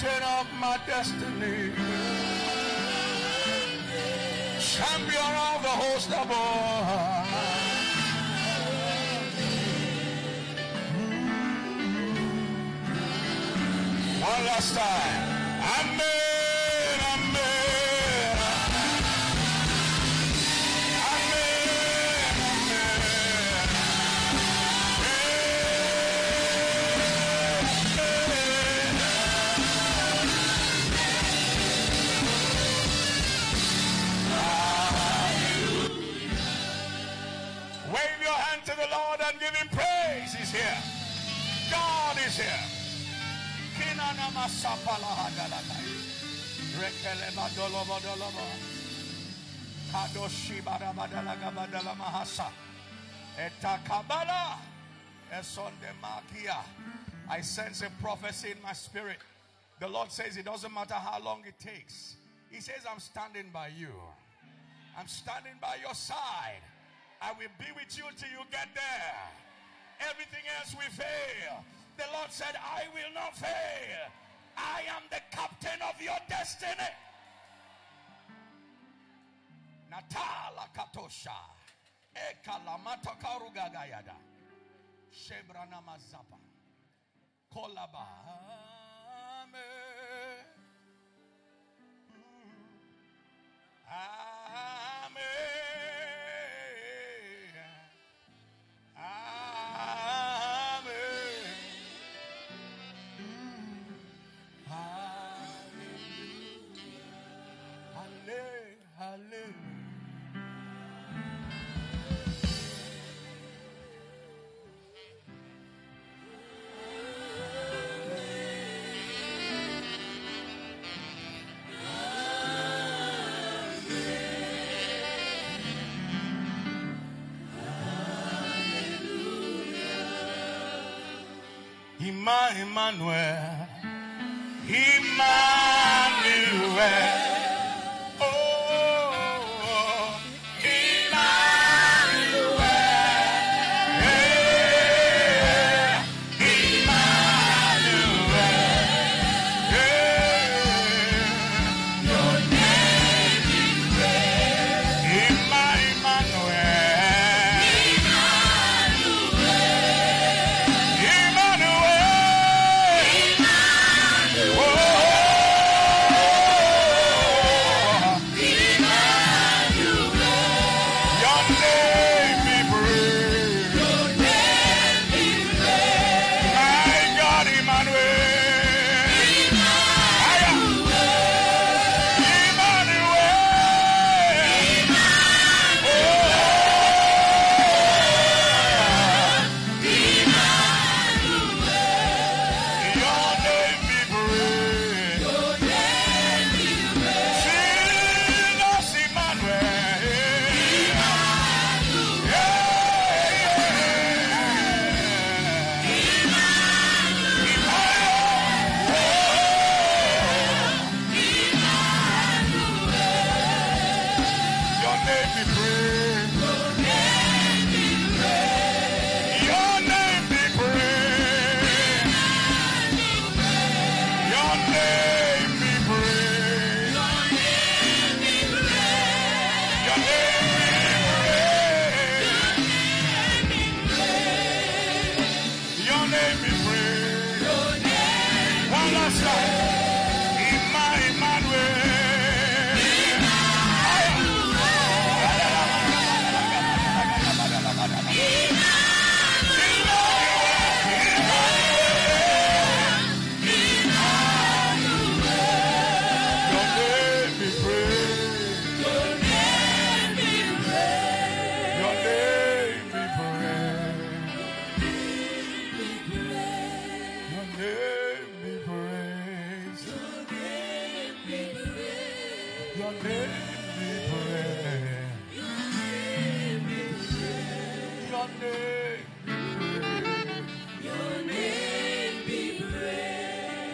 captain of my destiny. Champion of the host of all. Last time. I sense a prophecy in my spirit. The Lord says it doesn't matter how long it takes. He says, I'm standing by you. I'm standing by your side. I will be with you till you get there. Everything else will fail. The Lord said, I will not fail. I am the captain of your destiny. Natala Katosha. Ekalamata Karugagayada. Shebrana Mazapa. Kolaba. Amen. Hmm. Amen. Emmanuel. Emmanuel.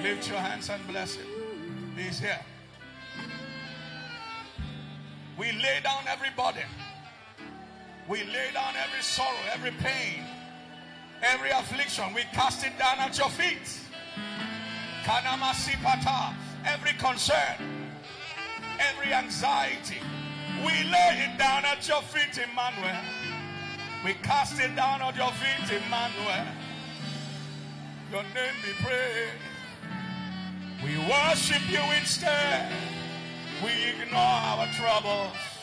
Lift your hands and bless him. He's here. We lay down every burden. We lay down every sorrow, every pain, every affliction. We cast it down at your feet. Kanamasipata. Every concern, anxiety. We lay it down at your feet, Emmanuel. We cast it down at your feet, Emmanuel. Your name be praised. We worship you instead. We ignore our troubles.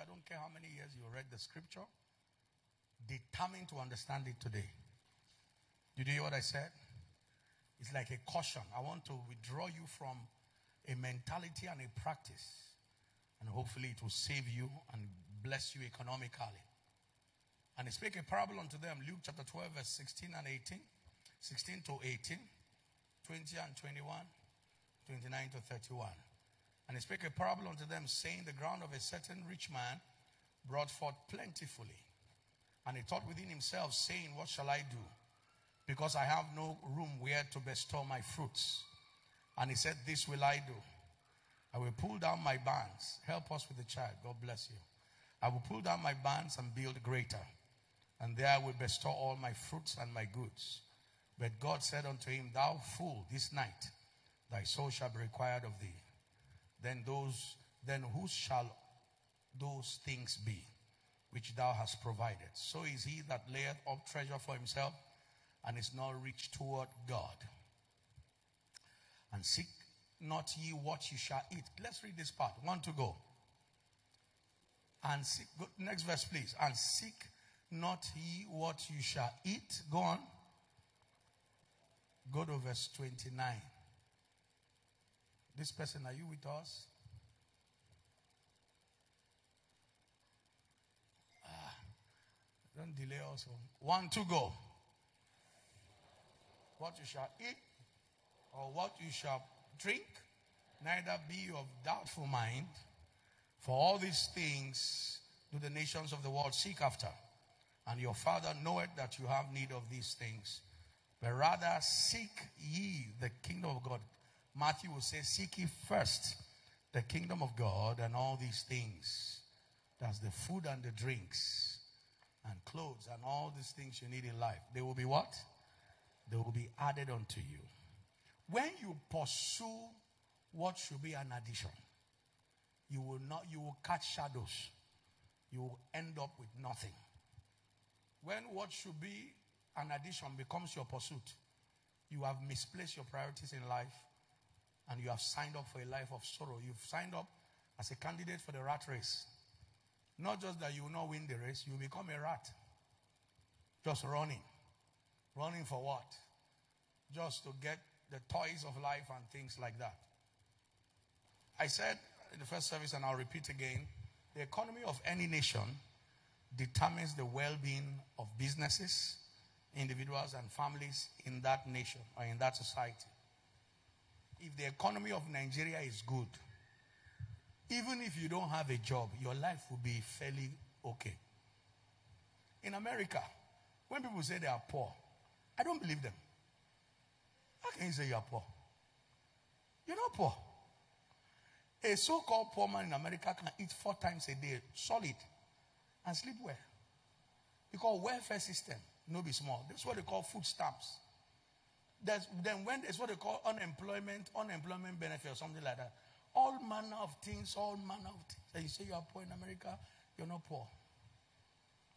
I don't care how many years you read the scripture, determined to understand it today. Did you hear what I said? It's like a caution. I want to withdraw you from a mentality and a practice. And hopefully it will save you and bless you economically. And he spake a parable unto them, Luke chapter 12, verse 16 and 18, 16 to 18, 20 and 21, 29 to 31. And he spake a parable unto them, saying, The ground of a certain rich man brought forth plentifully. And he thought within himself, saying, What shall I do? Because I have no room where to bestow my fruits. And he said, This will I do. I will pull down my bands. Help us with the child. God bless you. I will pull down my bands and build greater. And there I will bestow all my fruits and my goods. But God said unto him, Thou fool, this night thy soul shall be required of thee then those then whose shall those things be which thou hast provided? So is he that layeth up treasure for himself and is not rich toward god. And seek not ye what you shall eat. Let's read this part. One to go. And seek go, next verse please. And seek not ye what you shall eat. Go on. Go to verse 29 this person, are you with us? Ah, don't delay also. One to go. What you shall eat or what you shall drink, neither be of doubtful mind. For all these things do the nations of the world seek after. And your Father knoweth that you have need of these things. But rather seek ye the kingdom of God. Matthew will say, Seek ye first the kingdom of God and all these things. That's the food and the drinks and clothes and all these things you need in life. They will be what? They will be added unto you. When you pursue what should be an addition, you will not you will catch shadows. You will end up with nothing. When what should be an addition becomes your pursuit, you have misplaced your priorities in life and you have signed up for a life of sorrow. You've signed up as a candidate for the rat race. Not just that you will not win the race, you become a rat. Just running. Running for what? Just to get the toys of life and things like that. I said in the first service, and I'll repeat again the economy of any nation determines the well being of businesses, individuals, and families in that nation or in that society if the economy of Nigeria is good, even if you don't have a job, your life will be fairly okay. In America, When people say they are poor, I don't believe them. How can you say you are poor? You're not poor. A so called poor man in America can eat four times a day, solid, and sleep well. Because welfare system, no be small. That's what they call food stamps. That's, then when it's what they call unemployment, unemployment benefit or something like that. All manner of things, all manner of things. And you say you are poor in America, you're not poor.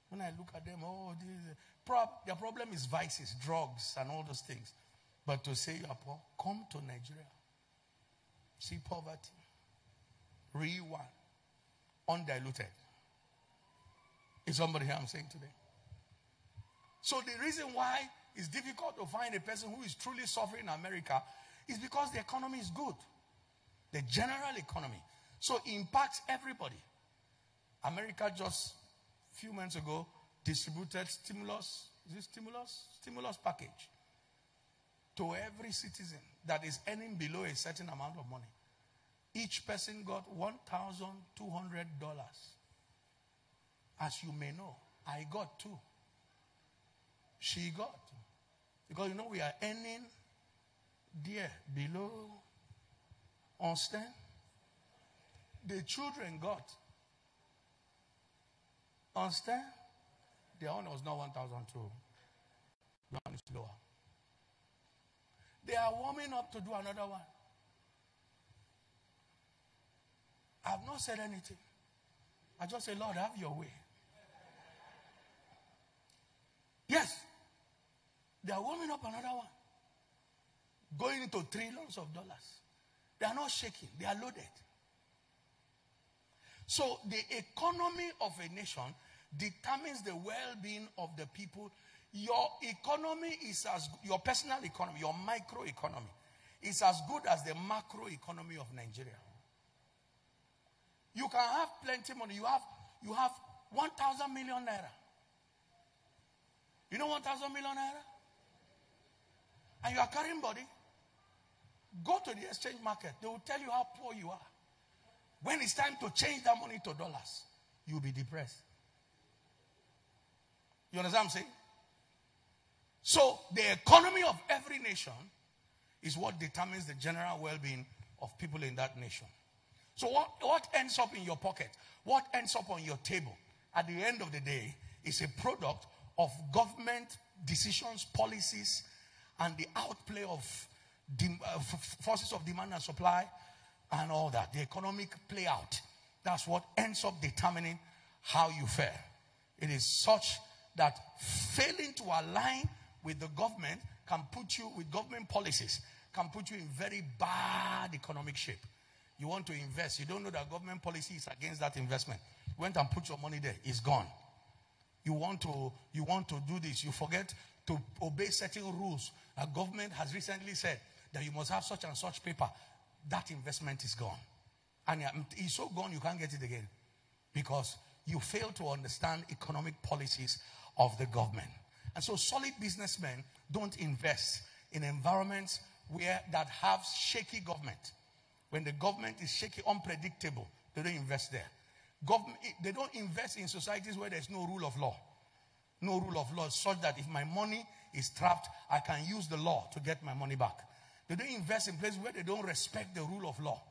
When I look at them, oh, this, prob, their problem is vices, drugs, and all those things. But to say you are poor, come to Nigeria. See poverty. Real one. Undiluted. Is somebody here I'm saying today? So the reason why it's difficult to find a person who is truly suffering in America is because the economy is good. The general economy. So it impacts everybody. America just a few months ago distributed stimulus, is it stimulus? Stimulus package to every citizen that is earning below a certain amount of money. Each person got $1,200. As you may know, I got two. She got. Because you know we are earning dear below understand? The children got. Understand? The one was not 1,002. The one is lower. They are warming up to do another one. I have not said anything. I just say, Lord, have your way. Yes. They are warming up another one. Going into trillions of dollars. They are not shaking, they are loaded. So the economy of a nation determines the well-being of the people. Your economy is as your personal economy, your micro economy is as good as the macro economy of Nigeria. You can have plenty money. You have you have 1,000 million naira. You know 1,000 million naira? And you are carrying body. Go to the exchange market. They will tell you how poor you are. When it's time to change that money to dollars, you'll be depressed. You understand what I'm saying? So, the economy of every nation is what determines the general well being of people in that nation. So, what, what ends up in your pocket, what ends up on your table at the end of the day is a product of government decisions, policies, and the outplay of uh, forces of demand and supply and all that. The economic play out. That's what ends up determining how you fare. It is such that failing to align with the government can put you with government policies can put you in very bad economic shape. You want to invest, you don't know that government policy is against that investment. You went and put your money there, it's gone. You want to you want to do this, you forget to obey certain rules. A government has recently said that you must have such and such paper, that investment is gone. And it's so gone, you can't get it again. Because you fail to understand economic policies of the government. And so solid businessmen don't invest in environments where that have shaky government. When the government is shaky, unpredictable, they don't invest there. Government, they don't invest in societies where there's no rule of law. No rule of law such that if my money is trapped, I can use the law to get my money back. They don't invest in places where they don't respect the rule of law.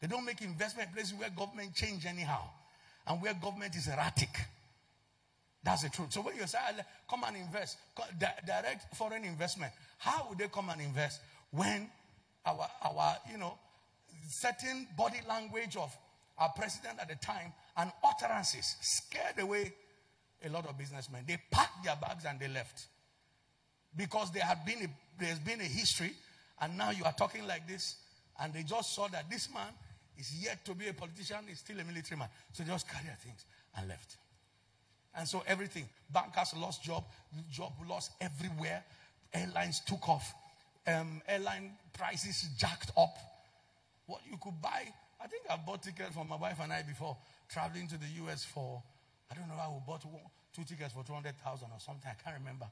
They don't make investment in places where government change anyhow and where government is erratic. That's the truth. So when you say, ah, come and invest, direct foreign investment, how would they come and invest when our, our, you know, certain body language of our president at the time and utterances scared away a lot of businessmen. They packed their bags and they left because there had been a, there's been a history and now you are talking like this. And they just saw that this man is yet to be a politician, he's still a military man. So they just carried their things and left. And so everything, bankers lost job, job lost everywhere. Airlines took off. Um, airline prices jacked up. What you could buy, I think I bought tickets for my wife and I before traveling to the US for, I don't know how we bought two tickets for 200,000 or something. I can't remember.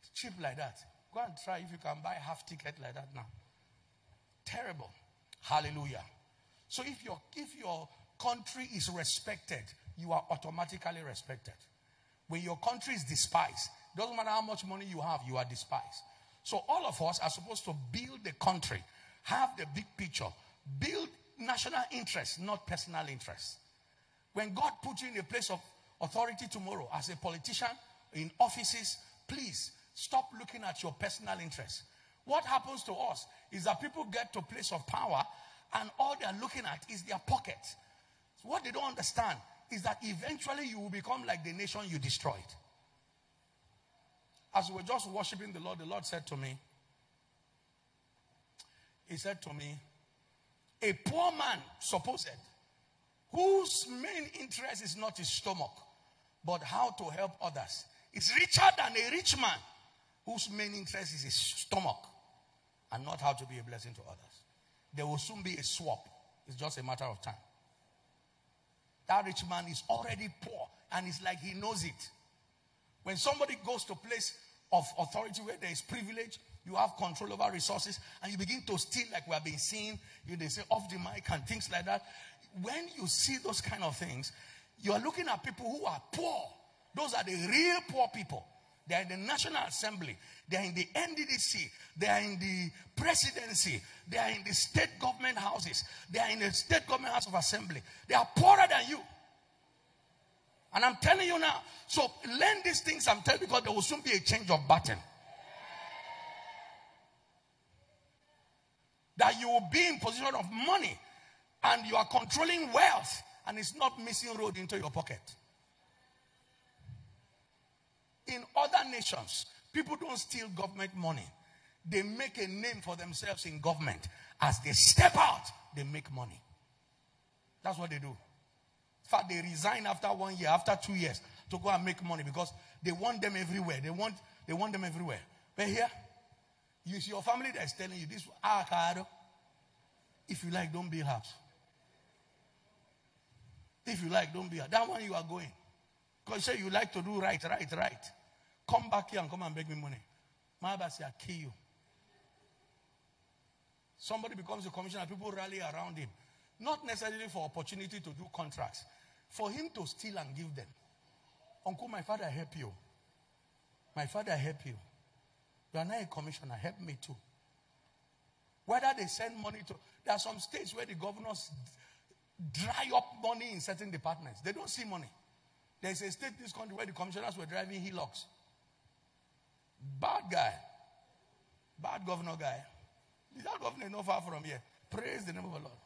It's cheap like that. Go and try if you can buy half ticket like that now. Terrible. Hallelujah. So if your if your country is respected, you are automatically respected. When your country is despised, Doesn't matter how much money you have, you are despised. So all of us are supposed to build the country, have the big picture, build national interest, not personal interest. When God puts you in a place of authority tomorrow as a politician in offices, please stop looking at your personal interest. What happens to us is that people get to a place of power and all they're looking at is their pocket. What they don't understand is that eventually you will become like the nation you destroyed. As we were just worshiping the Lord, the Lord said to me, He said to me, a poor man, supposed, whose main interest is not his stomach, but how to help others, It's richer than a rich man whose main interest is his stomach and not how to be a blessing to others. There will soon be a swap. It's just a matter of time. That rich man is already poor and it's like he knows it. When somebody goes to a place of authority where there is privilege, you have control over resources, and you begin to steal like we have been seeing, you they say off the mic and things like that. When you see those kind of things, you are looking at people who are poor. Those are the real poor people. They are in the National Assembly. They are in the NDDC. They are in the presidency. They are in the state government houses. They are in the state government house of assembly. They are poorer than you. And I'm telling you now. So learn these things I'm telling you because there will soon be a change of button. That you will be in position of money and you are controlling wealth and it's not missing road into your pocket. In other nations, people don't steal government money. They make a name for themselves in government. As they step out, they make money. That's what they do. In fact, they resign after one year, after two years, to go and make money because they want them everywhere. They want, they want them everywhere. But here, you see your family that's telling you this, ah, caro. If you like, don't build house. If you like, don't build. That one you are going. Because you say you like to do right, right, right. Come back here and come and beg me money. My say, I kill you. Somebody becomes a commissioner, people rally around him. Not necessarily for opportunity to do contracts, for him to steal and give them. Uncle, my father help you. My father help you. You are not a commissioner, help me too. Whether they send money to, there are some states where the governors dry up money in certain departments. They don't see money. There's a state in this country where the commissioners were driving Hilux. Bad guy. Bad governor guy. That governor is not far from here. Praise the name of the Lord.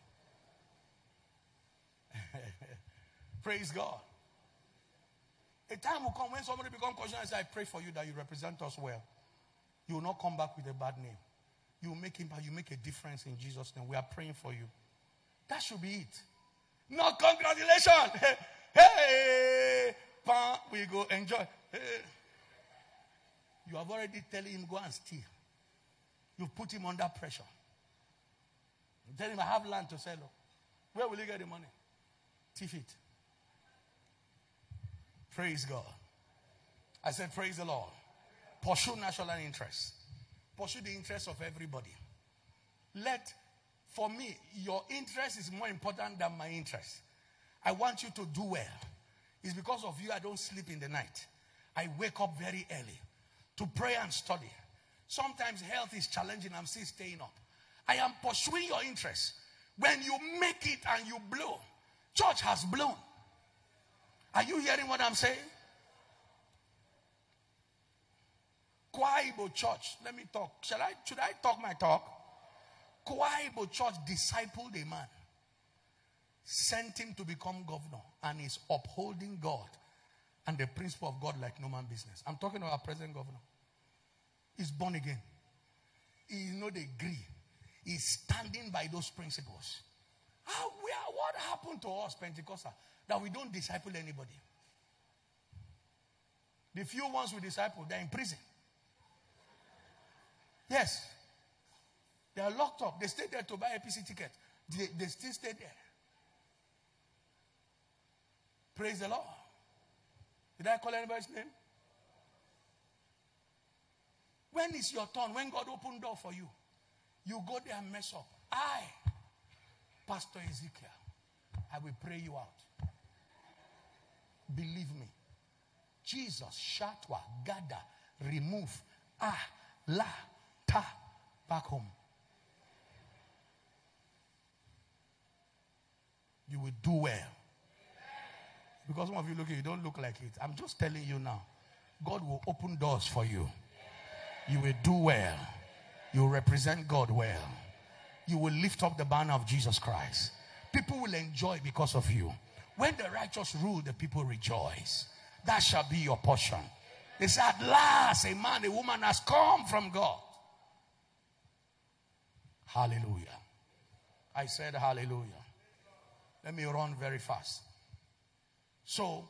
Praise God. A time will come when somebody become commissioner and say, I pray for you that you represent us well. You will not come back with a bad name. You will make impact. You make a difference in Jesus' name. We are praying for you. That should be it. No congratulations. hey, pan, we go enjoy. Hey. You have already telling him go and steal. You put him under pressure. You tell him I have land to sell. Where will he get the money? Thief it. Praise God. I said, Praise the Lord. Pursue national interest. Pursue the interest of everybody. Let, for me, your interest is more important than my interest. I want you to do well. It's because of you I don't sleep in the night. I wake up very early to pray and study. Sometimes health is challenging. I'm still staying up. I am pursuing your interest. When you make it and you blow, church has blown. Are you hearing what I'm saying? Qua Iboe Church. Let me talk. Shall I? Should I talk my talk? Qua Iboe Church discipled a man, sent him to become governor, and is upholding God and the principle of God like no man business. I'm talking about our present governor. He's born again. He know the agree. He's standing by those principles. How, what happened to us, Pentecostal, that we don't disciple anybody? The few ones we disciple, they're in prison. Yes. They are locked up. They stay there to buy a PC ticket. They, they still stay there. Praise the Lord. Did I call anybody's name? When is your turn? When God opened door for you, you go there and mess up. I, Pastor Ezekiel, I will pray you out. Believe me. Jesus, Shatwa, Gada, remove ah, la, ta, back home. You will do well. Because some of you look, you don't look like it. I'm just telling you now. God will open doors for you. You will do well. You will represent God well. You will lift up the banner of Jesus Christ. People will enjoy because of you. When the righteous rule, the people rejoice. That shall be your portion. They say, At last, a man, a woman has come from God. Hallelujah. I said, Hallelujah. Let me run very fast. So,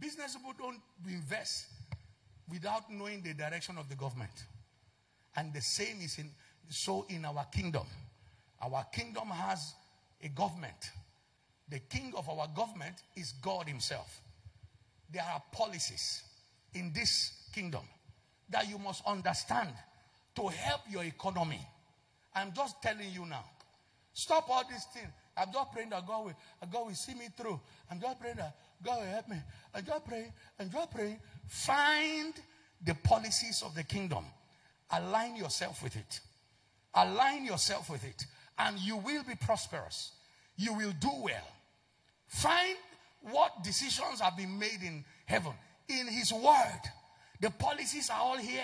business people don't invest without knowing the direction of the government. And the same is in so in our kingdom. Our kingdom has a government. The king of our government is God Himself. There are policies in this kingdom that you must understand to help your economy. I'm just telling you now. Stop all these things. I'm just praying that God will, God will see me through. I'm just praying that God will help me. I'm just praying. I'm just praying. Find the policies of the kingdom. Align yourself with it. Align yourself with it. And you will be prosperous. You will do well. Find what decisions have been made in heaven, in His Word. The policies are all here.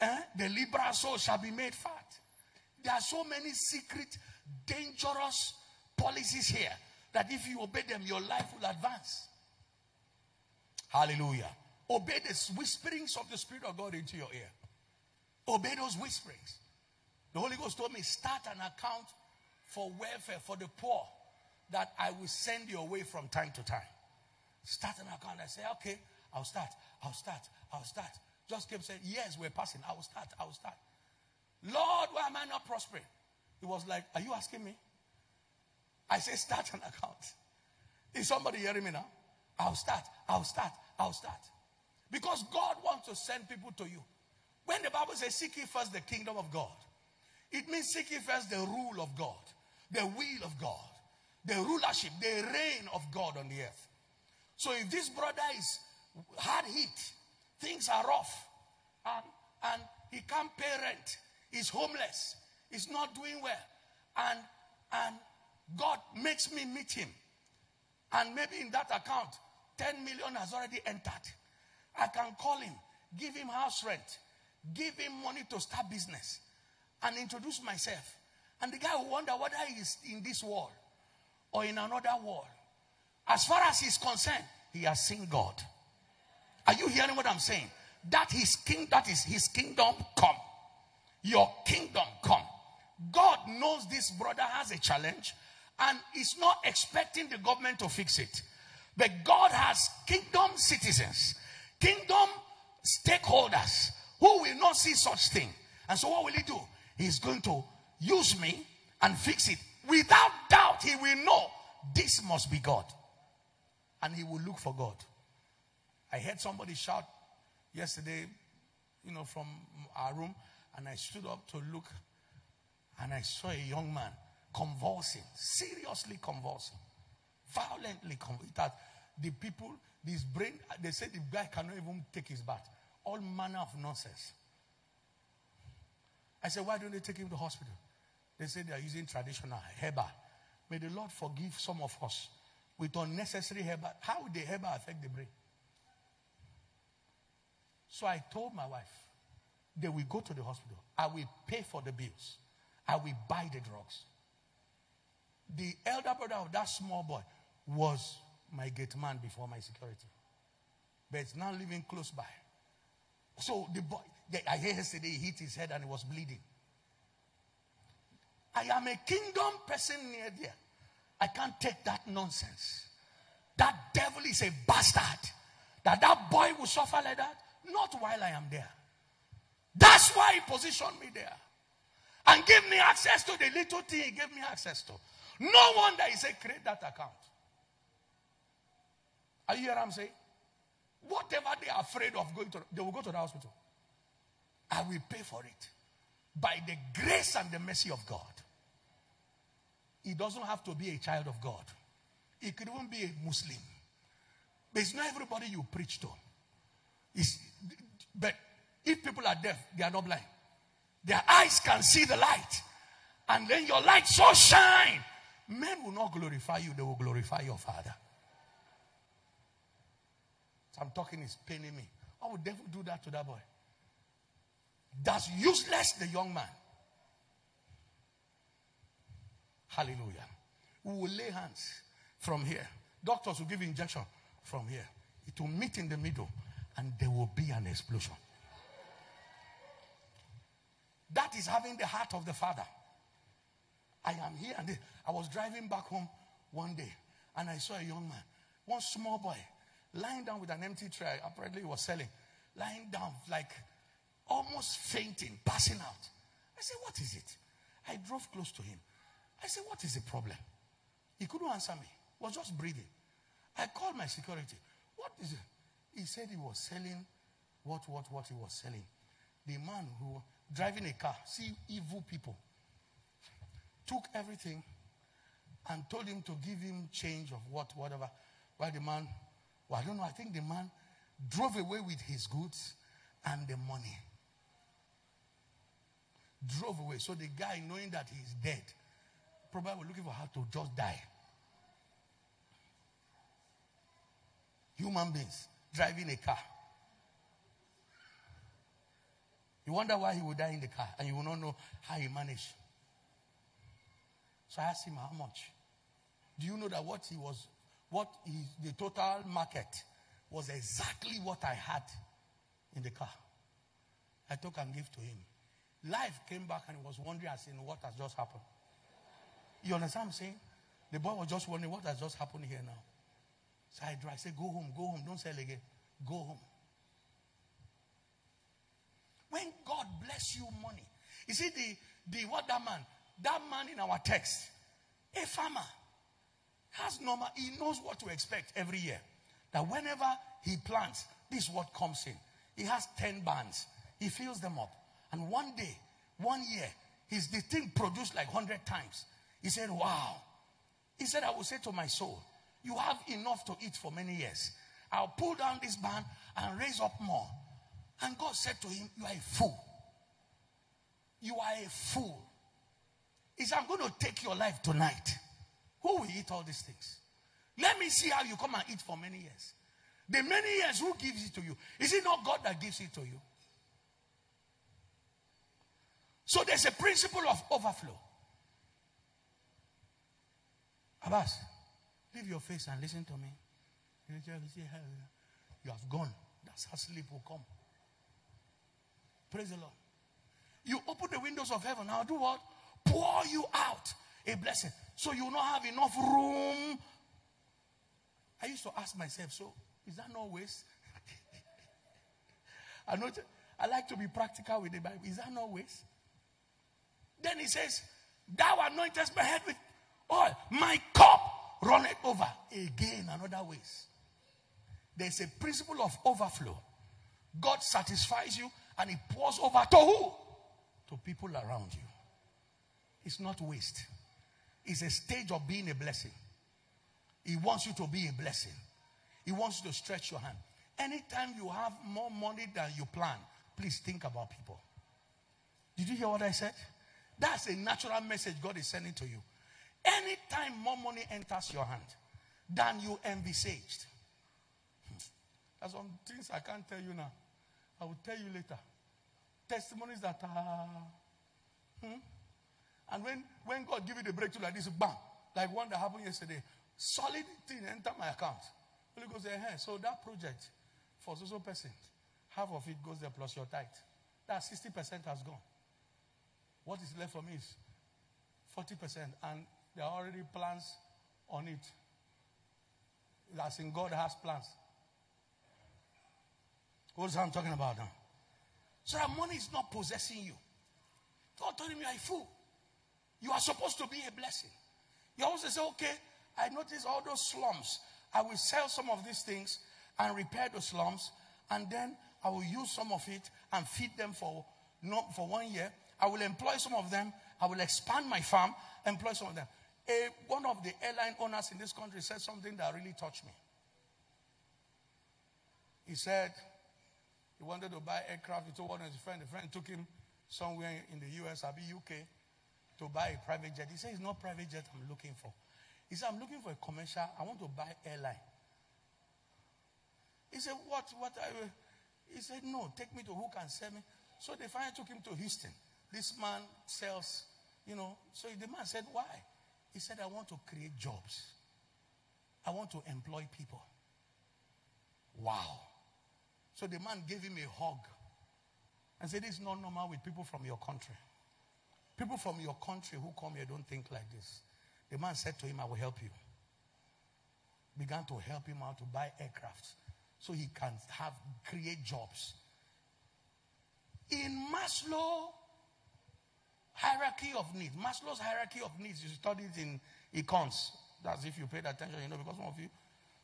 Eh? The liberal soul shall be made fat. There are so many secret, dangerous policies here that if you obey them, your life will advance. Hallelujah. Obey the whisperings of the Spirit of God into your ear. Obey those whisperings. The Holy Ghost told me, start an account for welfare for the poor that I will send you away from time to time. Start an account. I say, okay, I'll start, I'll start, I'll start. Just keep saying, yes, we're passing. I will start, I will start. Lord, why am I not prospering? He was like, Are you asking me? I say, Start an account. Is somebody hearing me now? I'll start, I'll start, I'll start. Because God wants to send people to you. When the Bible says, Seek ye first the kingdom of God, it means seek ye first the rule of God, the will of God, the rulership, the reign of God on the earth. So if this brother is hard hit, things are rough, and, and he can't pay rent, he's homeless, he's not doing well, and and God makes me meet him, and maybe in that account, 10 million has already entered. I can call him, give him house rent, give him money to start business, and introduce myself. And the guy will wonder whether he is in this world or in another world. As far as he's concerned, he has seen God. Are you hearing what I'm saying? That his king, that is his kingdom come. Your kingdom come. God knows this brother has a challenge and is not expecting the government to fix it. But God has kingdom citizens, kingdom stakeholders who will not see such thing. And so what will he do? He's going to use me and fix it. Without doubt, he will know this must be God. And he will look for God. I heard somebody shout yesterday, you know, from our room, and I stood up to look, and I saw a young man convulsing, seriously convulsing, violently convulsing. That the people, this brain, they said the guy cannot even take his bath. All manner of nonsense. I said, why don't they take him to hospital? They said they are using traditional herbal. May the Lord forgive some of us with unnecessary herbal. How would the herbal affect the brain? So I told my wife, they will go to the hospital. I will pay for the bills. I will buy the drugs. The elder brother of that small boy was my gate man before my security. But it's now living close by. So the boy, I heard yesterday he hit his head and he was bleeding. I am a kingdom person near there. I can't take that nonsense. That devil is a bastard. That that boy will suffer like that. Not while I am there. That's why he positioned me there. And gave me access to the little thing he gave me access to. No wonder he said, create that account. Are you hearing what I'm saying? Whatever they are afraid of going to, they will go to the hospital. I will pay for it. By the grace and the mercy of God. He doesn't have to be a child of God. He could even be a Muslim. But it's not everybody you preach to. It's, But if people are deaf, they are not blind. Their eyes can see the light. And then your light so shine. Men will not glorify you, they will glorify your father. So I'm talking is paining me. Why would devil do that to that boy? That's useless, the young man. Hallelujah. We will lay hands from here. Doctors will give injection from here. It will meet in the middle and there will be an explosion. That is having the heart of the Father. I am here and I was driving back home one day and I saw a young man, one small boy, lying down with an empty tray. Apparently, he was selling, lying down like almost fainting, passing out. I said, What is it? I drove close to him. I said, What is the problem? He couldn't answer me, he was just breathing. I called my security. What is it? He said he was selling what, what, what he was selling. The man who driving a car, see evil people, took everything and told him to give him change of what, whatever. While the man, well, I don't know, I think the man drove away with his goods and the money. Drove away. So the guy, knowing that he's dead, probably looking for how to just die. Human beings driving a car. You wonder why he would die in the car, and you will not know how he managed. So I asked him, How much? Do you know that what he was, what he, the total market was exactly what I had in the car? I took and gave to him. Life came back and he was wondering as in what has just happened. You understand what I'm saying? The boy was just wondering what has just happened here now. So I, I said, Go home, go home, don't sell again. Go home. When God bless you money, you see the, the what that man, that man in our text, a farmer, has normal, he knows what to expect every year. That whenever he plants, this is what comes in. He has 10 bands. He fills them up. And one day, one year, his the thing produced like 100 times. He said, Wow. He said, I will say to my soul, You have enough to eat for many years. I'll pull down this band and raise up more. And God said to him, You are a fool. You are a fool. He said, I'm going to take your life tonight. Who will eat all these things? Let me see how you come and eat for many years. The many years, who gives it to you? Is it not God that gives it to you? So there's a principle of overflow. Abbas, leave your face and listen to me. You have gone. That's how sleep will come. Praise the Lord. You open the windows of heaven. I'll do what? Pour you out a blessing. So you will not have enough room. I used to ask myself, so is that no waste? I know I like to be practical with the Bible. Is that no waste? Then he says, Thou anointest my head with oil. My cup runneth over. Again, another waste. There's a principle of overflow. God satisfies you and it pours over to who? To people around you. It's not waste, it's a stage of being a blessing. He wants you to be a blessing, He wants you to stretch your hand. Anytime you have more money than you plan, please think about people. Did you hear what I said? That's a natural message God is sending to you. Anytime more money enters your hand than you envisaged, hmm. there's some things I can't tell you now. I will tell you later. Testimonies that are. Hmm? And when, when God give you the breakthrough like this, bam, like one that happened yesterday, solid thing enter my account. Holy Ghost hey, so that project for so so percent, half of it goes there plus your tithe. That 60% has gone. What is left for me is 40%, and there are already plans on it. As in God has plans. What's I'm talking about now? So that money is not possessing you. God told him you are a fool. You are supposed to be a blessing. You also say, okay, I notice all those slums. I will sell some of these things and repair the slums, and then I will use some of it and feed them for not for one year. I will employ some of them. I will expand my farm, employ some of them. A, one of the airline owners in this country said something that really touched me. He said, He wanted to buy aircraft. He told one of his friends. The friend took him somewhere in the US, I'll be UK, to buy a private jet. He said, It's not private jet I'm looking for. He said, I'm looking for a commercial. I want to buy airline. He said, What? What? I, he said, No, take me to who can sell me. So they finally took him to Houston. This man sells, you know. So the man said, Why? He said, I want to create jobs. I want to employ people. Wow. So the man gave him a hug and said, This is not normal with people from your country. People from your country who come here don't think like this. The man said to him, I will help you. Began to help him out to buy aircrafts so he can have create jobs. In Maslow hierarchy of needs, Maslow's hierarchy of needs, you studied in econs. That's if you paid attention, you know, because some of you,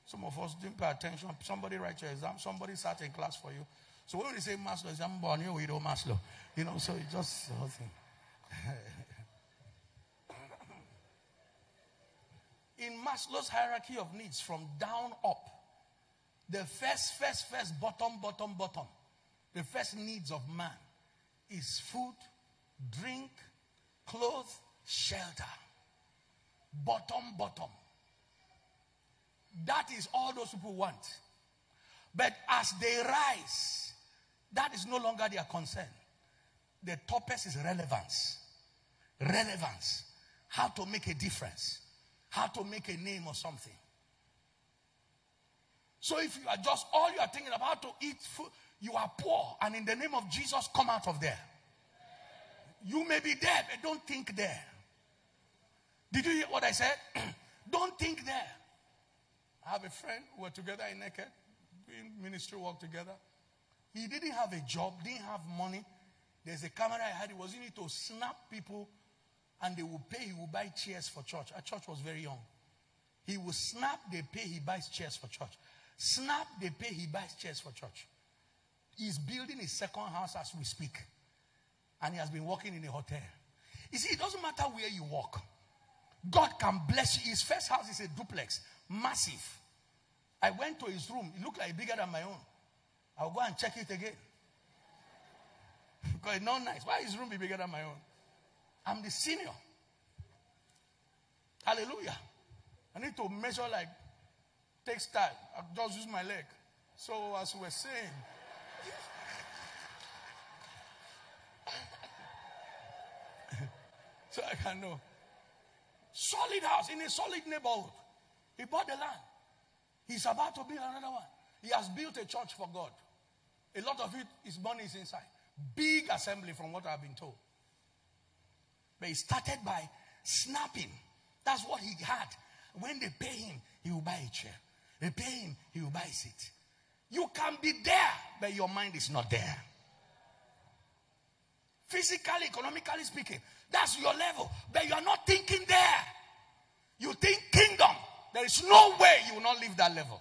some of us didn't pay attention. Somebody write your exam, somebody sat in class for you. So when we say Maslow, it's we don't Maslow. You know, so it's just the whole thing. in Maslow's hierarchy of needs, from down up, the first, first, first, bottom, bottom, bottom, the first needs of man is food, drink, clothes, shelter. Bottom, bottom. That is all those people want. But as they rise, that is no longer their concern. The topic is relevance. Relevance. How to make a difference. How to make a name or something. So if you are just all you are thinking about to eat food, you are poor. And in the name of Jesus, come out of there. You may be there, but don't think there. Did you hear what I said? don't think there. I have a friend, we were together in Naked, doing ministry work together. He didn't have a job, didn't have money. There's a camera I had, he was in it to snap people and they will pay, he will buy chairs for church. Our church was very young. He will snap, they pay, he buys chairs for church. Snap, they pay, he buys chairs for church. He's building his second house as we speak. And he has been working in a hotel. You see, it doesn't matter where you work. God can bless you. His first house is a duplex, massive. I went to his room. It looked like bigger than my own. I'll go and check it again. because it's not nice. Why his room be bigger than my own? I'm the senior. Hallelujah. I need to measure like takes time. I just use my leg. So as we're saying, so I can know. Solid house in a solid neighborhood. He bought the land. He's about to build another one. He has built a church for God. A lot of it, his money is inside. Big assembly from what I've been told. But he started by snapping. That's what he had. When they pay him, he will buy a chair. They pay him, he will buy a seat. You can be there, but your mind is not there. Physically, economically speaking, that's your level, but you are not thinking there. You think kingdom. There is no way you will not leave that level.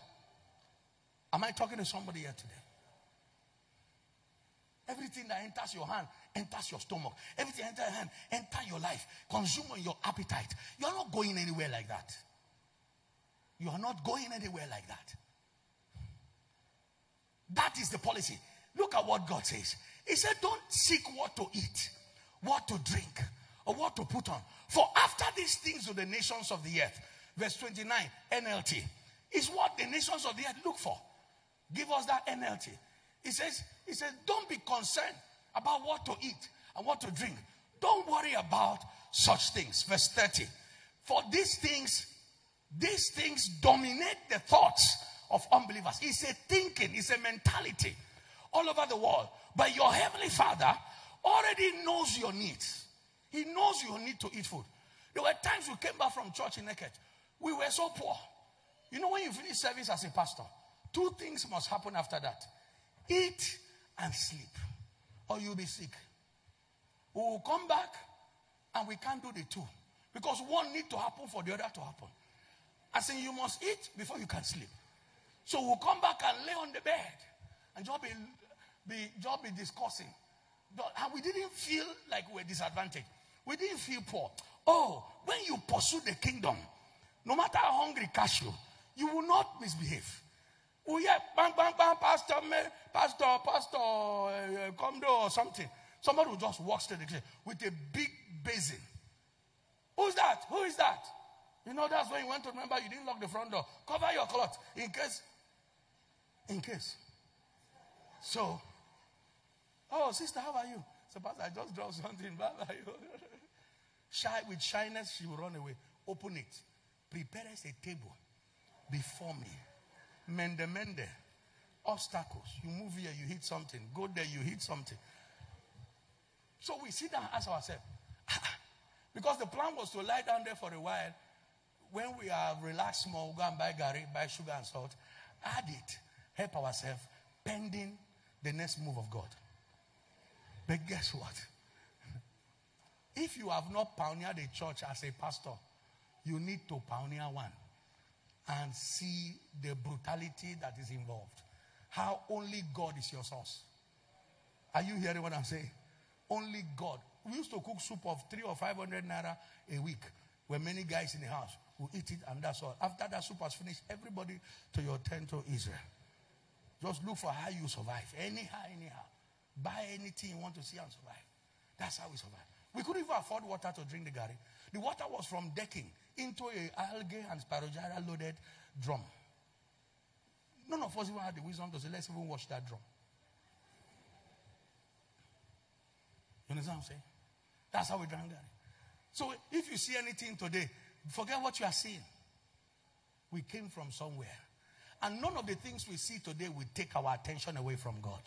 Am I talking to somebody here today? Everything that enters your hand enters your stomach. Everything enters your hand enters your life, consume on your appetite. You are not going anywhere like that. You are not going anywhere like that. That is the policy. Look at what God says. He said, Don't seek what to eat, what to drink, or what to put on. For after these things of the nations of the earth, verse 29, NLT, is what the nations of the earth look for. Give us that NLT. He says, He says, Don't be concerned about what to eat and what to drink. Don't worry about such things. Verse 30. For these things, these things dominate the thoughts of unbelievers. It's a thinking, it's a mentality all over the world. But your heavenly father already knows your needs. He knows you need to eat food. There were times we came back from church in Naked. We were so poor. You know, when you finish service as a pastor, two things must happen after that eat and sleep, or you'll be sick. We will come back and we can't do the two because one need to happen for the other to happen. I say you must eat before you can sleep. So we'll come back and lay on the bed and just be, be, just be discussing. And we didn't feel like we we're disadvantaged. We didn't feel poor. Oh, when you pursue the kingdom, no matter how hungry catch you, you will not misbehave. Oh yeah, bang, bang, bang, pastor, pastor, pastor, uh, come do or something. Somebody will just walk straight with a big basin. Who's that? Who is that? You know, that's when you went to remember you didn't lock the front door. Cover your cloth in case. In case. So, oh, sister, how are you? So, Pastor, I just dropped something. Shy with shyness, she will run away. Open it. Prepare us a table before me. Mende mende. Obstacles. You move here, you hit something. Go there, you hit something. So we sit down and ask ourselves, ah, because the plan was to lie down there for a while. When we are relaxed more, we'll go and buy gari, buy sugar and salt, add it, help ourselves, pending the next move of God. But guess what? If you have not pioneered a church as a pastor, you need to pioneer one and see the brutality that is involved. How only God is your source. Are you hearing what I'm saying? Only God. We used to cook soup of three or five hundred naira a week. Where many guys in the house who eat it, and that's all. After that soup was finished, everybody to your tent to Israel. Just look for how you survive. Anyhow, anyhow. Buy anything you want to see and survive. That's how we survive. We couldn't even afford water to drink the gari. The water was from decking into a algae and spirogyra loaded drum. None of us even had the wisdom to say, let's even wash that drum. You understand what I'm saying? That's how we drank that. So if you see anything today, forget what you are seeing. We came from somewhere. And none of the things we see today will take our attention away from God.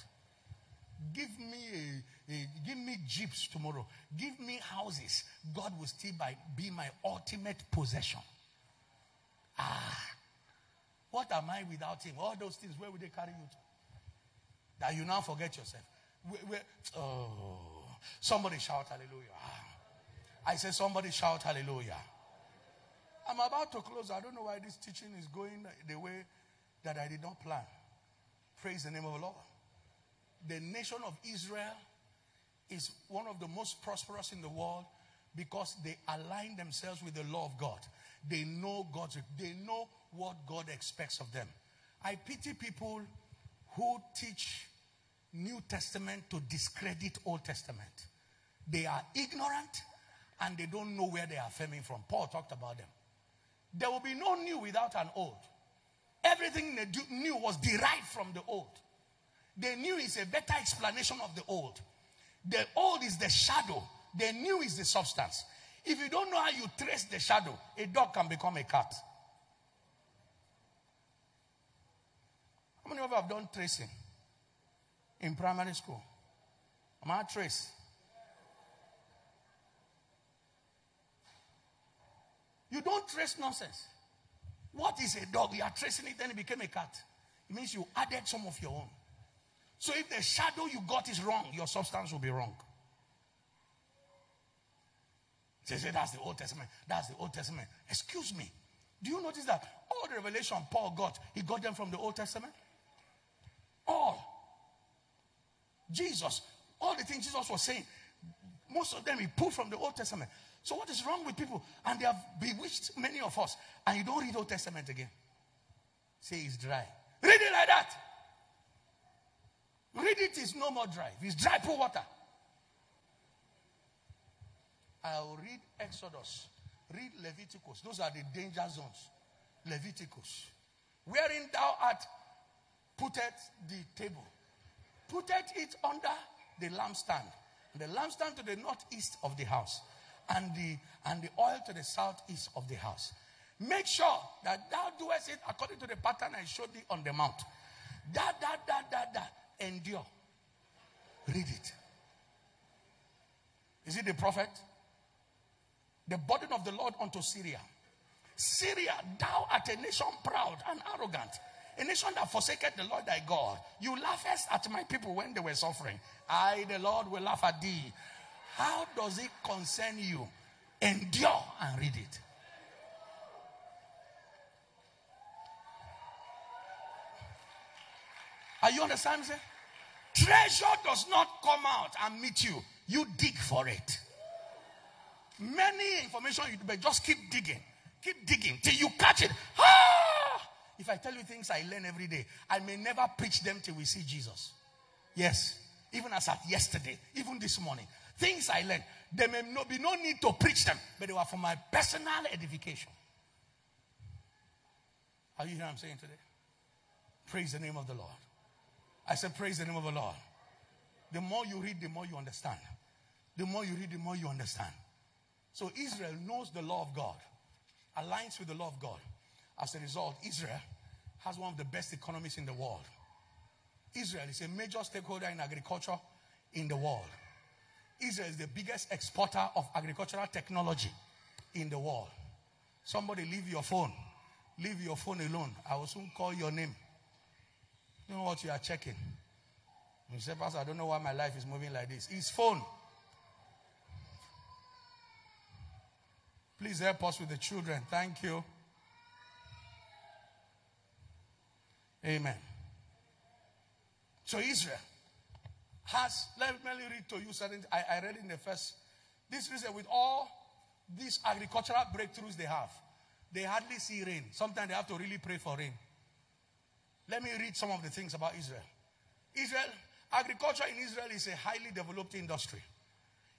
Give me a, a, give me jeeps tomorrow. Give me houses. God will still by, be my ultimate possession. Ah, what am I without Him? All those things. Where will they carry you to? That you now forget yourself. Where, where, oh, somebody shout hallelujah. Ah. I say somebody shout hallelujah. I'm about to close. I don't know why this teaching is going the way that I did not plan. Praise the name of the Lord the nation of Israel is one of the most prosperous in the world because they align themselves with the law of God. They know God's, they know what God expects of them. I pity people who teach New Testament to discredit Old Testament. They are ignorant and they don't know where they are coming from. Paul talked about them. There will be no new without an old. Everything new was derived from the old. The new is a better explanation of the old. The old is the shadow, the new is the substance. If you don't know how you trace the shadow, a dog can become a cat. How many of you have done tracing in primary school? Am I trace? You don't trace nonsense. What is a dog? You are tracing it, then it became a cat. It means you added some of your own. So if the shadow you got is wrong, your substance will be wrong. They say that's the Old Testament. That's the Old Testament. Excuse me. Do you notice that all the revelation Paul got, he got them from the Old Testament? All. Jesus, all the things Jesus was saying, most of them he pulled from the Old Testament. So what is wrong with people? And they have bewitched many of us. And you don't read Old Testament again. Say it's dry. Read it like that. Read it is no more dry. It's dry, pour water. I'll read Exodus. Read Leviticus. Those are the danger zones. Leviticus. Wherein thou art putted the table. Putted it under the lampstand. The lampstand to the northeast of the house. And the and the oil to the southeast of the house. Make sure that thou doest it according to the pattern I showed thee on the mount. That, that, that, that, that endure. Read it. Is it the prophet? The burden of the Lord unto Syria. Syria, thou art a nation proud and arrogant, a nation that forsaketh the Lord thy God. You laughest at my people when they were suffering. I, the Lord, will laugh at thee. How does it concern you? Endure and read it. Are you understanding? Treasure does not come out and meet you. You dig for it. Many information you but just keep digging. Keep digging till you catch it. Ah! if I tell you things I learn every day, I may never preach them till we see Jesus. Yes. Even as at yesterday, even this morning. Things I learned. There may no, be no need to preach them, but they were for my personal edification. Are you hearing what I'm saying today? Praise the name of the Lord. I said, Praise the name of the Lord. The more you read, the more you understand. The more you read, the more you understand. So Israel knows the law of God, aligns with the law of God. As a result, Israel has one of the best economies in the world. Israel is a major stakeholder in agriculture in the world. Israel is the biggest exporter of agricultural technology in the world. Somebody leave your phone. Leave your phone alone. I will soon call your name. You know what you are checking? You say, Pastor, I don't know why my life is moving like this. His phone. Please help us with the children. Thank you. Amen. So Israel has, let me read to you something I, I read in the first. This reason with all these agricultural breakthroughs they have, they hardly see rain. Sometimes they have to really pray for rain. Let me read some of the things about Israel. Israel, agriculture in Israel is a highly developed industry.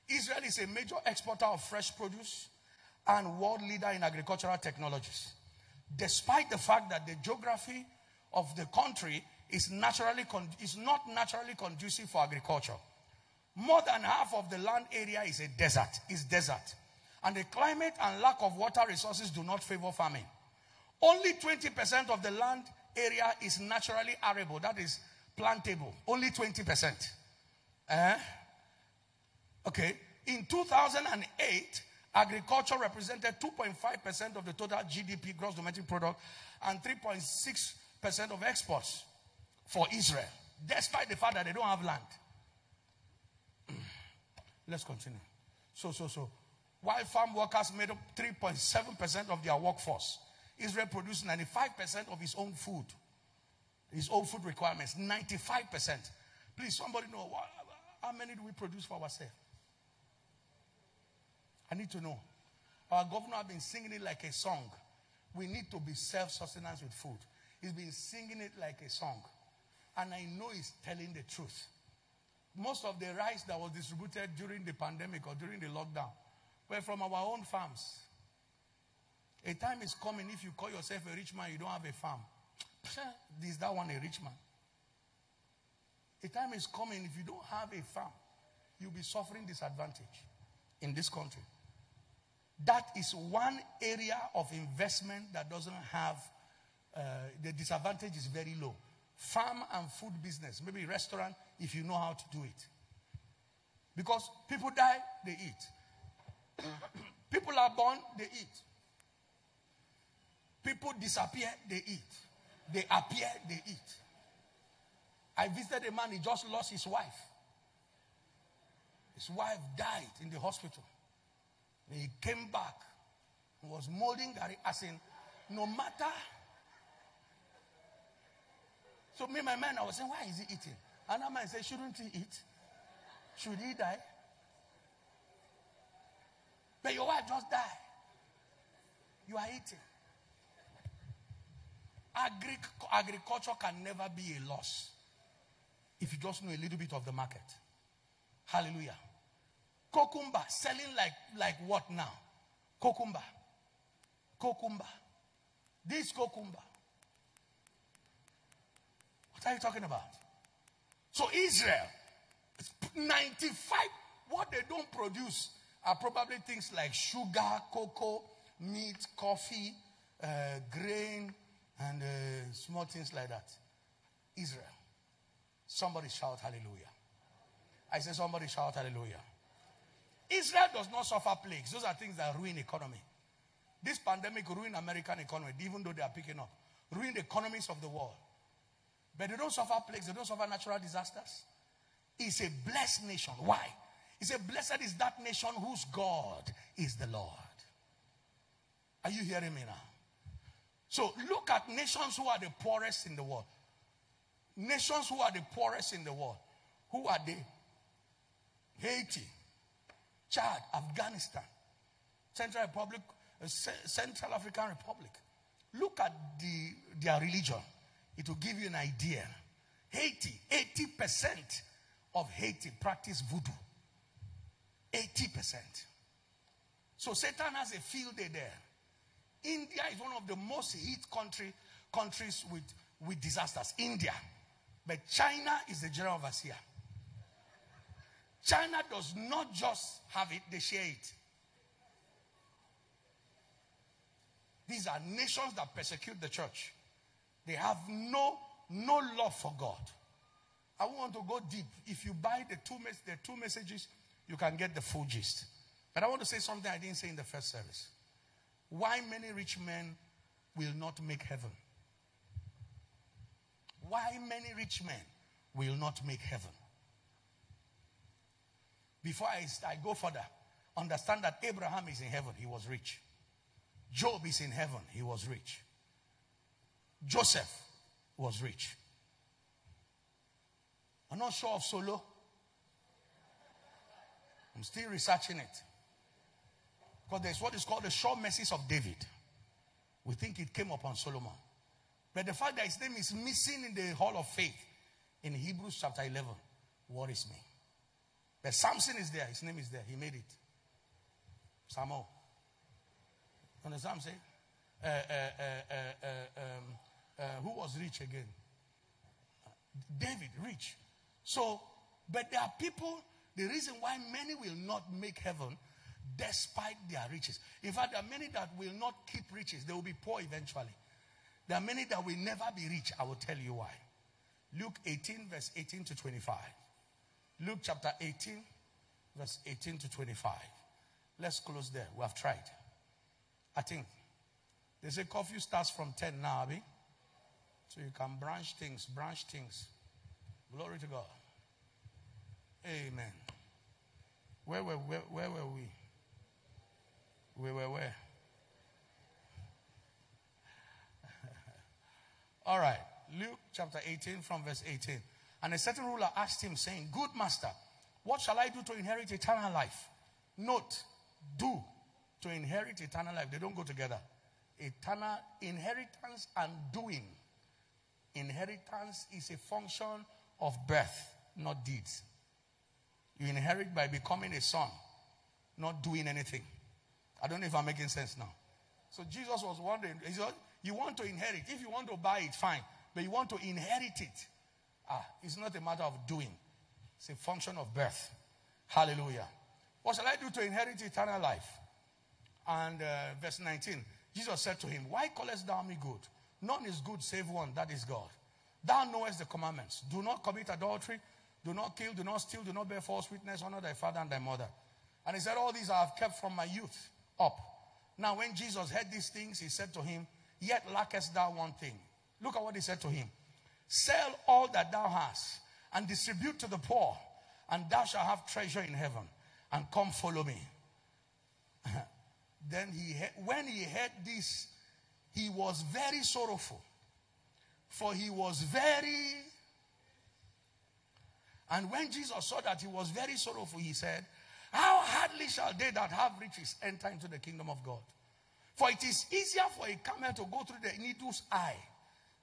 Israel is a major exporter of fresh produce and world leader in agricultural technologies. Despite the fact that the geography of the country is naturally is not naturally conducive for agriculture. More than half of the land area is a desert, is desert. And the climate and lack of water resources do not favor farming. Only 20% of the land area is naturally arable, that is plantable. Only 20%. Uh, okay. In 2008, agriculture represented 2.5% of the total GDP, gross domestic product, and 3.6% of exports for Israel, despite the fact that they don't have land. Let's continue. So, so, so. While farm workers made up 3.7% of their workforce, Israel produced 95% of its own food, its own food requirements. 95%. Please, somebody know how many do we produce for ourselves? I need to know. Our governor has been singing it like a song. We need to be self sustenance with food. He's been singing it like a song. And I know he's telling the truth. Most of the rice that was distributed during the pandemic or during the lockdown were from our own farms. A time is coming if you call yourself a rich man, you don't have a farm. Is that one a rich man? A time is coming if you don't have a farm, you'll be suffering disadvantage in this country. That is one area of investment that doesn't have, uh, the disadvantage is very low farm and food business, maybe restaurant, if you know how to do it. Because people die, they eat. people are born, they eat. People disappear, they eat. They appear, they eat. I visited a man, he just lost his wife. His wife died in the hospital. He came back was molding gari as in, no matter so me, my man, I was saying, why is he eating? And that man said, shouldn't he eat? Should he die? But your wife just died. You are eating. Agric- agriculture can never be a loss if you just know a little bit of the market. Hallelujah. Cucumber selling like like what now? Cucumber. Cucumber. This cucumber what are you talking about? So Israel, 95, what they don't produce are probably things like sugar, cocoa, meat, coffee, uh, grain, and uh, small things like that. Israel. Somebody shout hallelujah. I say somebody shout hallelujah. Israel does not suffer plagues. Those are things that ruin economy. This pandemic ruined American economy, even though they are picking up. Ruined the economies of the world. But they don't suffer plagues, they don't suffer natural disasters. It's a blessed nation. Why? He said, Blessed is that nation whose God is the Lord. Are you hearing me now? So look at nations who are the poorest in the world. Nations who are the poorest in the world. Who are they? Haiti, Chad, Afghanistan, Central Republic, uh, Central African Republic. Look at the, their religion. It will give you an idea. Haiti, 80% of Haiti practice voodoo. 80%. So Satan has a field day there. India is one of the most hit country, countries with, with disasters. India. But China is the general overseer. China does not just have it, they share it. These are nations that persecute the church. They have no, no love for God. I want to go deep. If you buy the two, the two messages, you can get the full gist. But I want to say something I didn't say in the first service. Why many rich men will not make heaven? Why many rich men will not make heaven? Before I, I go further, understand that Abraham is in heaven, he was rich. Job is in heaven, he was rich. Joseph was rich. I'm not sure of Solo. I'm still researching it. Because there's what is called the sure mercies of David. We think it came upon Solomon. But the fact that his name is missing in the hall of faith in Hebrews chapter 11 worries me. But Samson is there. His name is there. He made it. Samuel. You understand what I'm saying? Uh, uh, uh, uh, uh um, uh, who was rich again? David, rich. So, but there are people, the reason why many will not make heaven despite their riches. In fact, there are many that will not keep riches. They will be poor eventually. There are many that will never be rich. I will tell you why. Luke 18, verse 18 to 25. Luke chapter 18, verse 18 to 25. Let's close there. We have tried. I think. They say curfew starts from 10 now, Abby. So you can branch things, branch things. Glory to God. Amen. Where were, where, where were we? We were where? All right. Luke chapter 18 from verse 18. And a certain ruler asked him, saying, Good master, what shall I do to inherit eternal life? Note, do to inherit eternal life. They don't go together. Eternal inheritance and doing. Inheritance is a function of birth, not deeds. You inherit by becoming a son, not doing anything. I don't know if I'm making sense now. So Jesus was wondering, he said, you want to inherit. If you want to buy it, fine. But you want to inherit it. Ah, it's not a matter of doing. It's a function of birth. Hallelujah. What shall I do to inherit eternal life? And uh, verse 19, Jesus said to him, Why callest thou me good? None is good save one, that is God. Thou knowest the commandments. Do not commit adultery. Do not kill. Do not steal. Do not bear false witness. Honor thy father and thy mother. And he said, All these I have kept from my youth up. Now, when Jesus heard these things, he said to him, Yet lackest thou one thing. Look at what he said to him Sell all that thou hast and distribute to the poor, and thou shalt have treasure in heaven. And come follow me. then he, when he heard this, he was very sorrowful, for he was very. And when Jesus saw that he was very sorrowful, he said, how hardly shall they that have riches enter into the kingdom of God? For it is easier for a camel to go through the needle's eye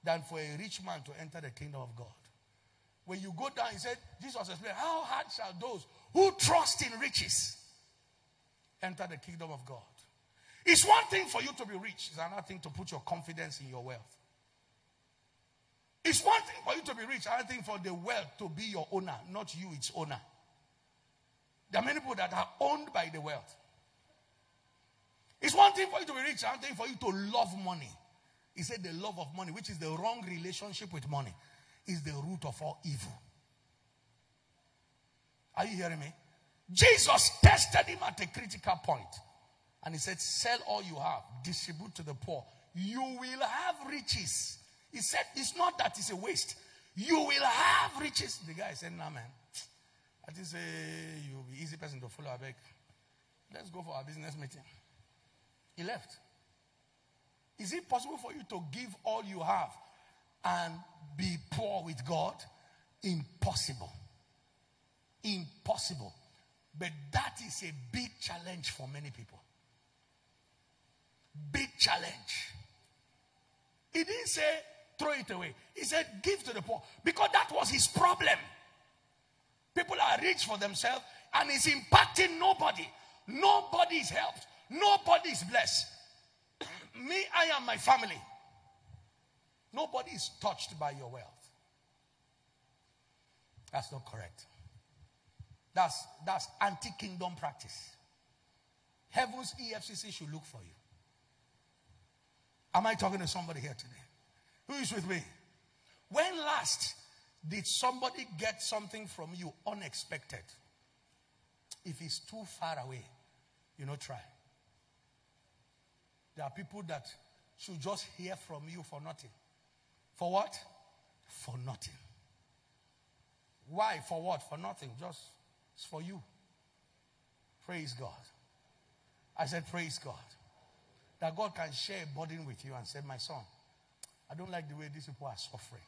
than for a rich man to enter the kingdom of God. When you go down, he said, Jesus explained, How hard shall those who trust in riches enter the kingdom of God? It's one thing for you to be rich, it's another thing to put your confidence in your wealth. It's one thing for you to be rich, another thing for the wealth to be your owner, not you, its owner. There are many people that are owned by the wealth. It's one thing for you to be rich, another thing for you to love money. He said the love of money, which is the wrong relationship with money, is the root of all evil. Are you hearing me? Jesus tested him at a critical point. And he said, Sell all you have, distribute to the poor. You will have riches. He said, It's not that it's a waste. You will have riches. The guy said, Nah, man. I just say you'll be easy person to follow. I beg. Let's go for our business meeting. He left. Is it possible for you to give all you have and be poor with God? Impossible. Impossible. But that is a big challenge for many people. Big challenge. He didn't say throw it away. He said give to the poor because that was his problem. People are rich for themselves and it's impacting nobody. Nobody is helped. Nobody is blessed. Me, I am my family. Nobody is touched by your wealth. That's not correct. That's that's anti-kingdom practice. Heaven's EFCC should look for you. Am I talking to somebody here today? Who is with me? When last did somebody get something from you unexpected? If it's too far away, you know, try. There are people that should just hear from you for nothing. For what? For nothing. Why? For what? For nothing. Just it's for you. Praise God. I said, Praise God. That God can share a burden with you and say, My son, I don't like the way these people are suffering.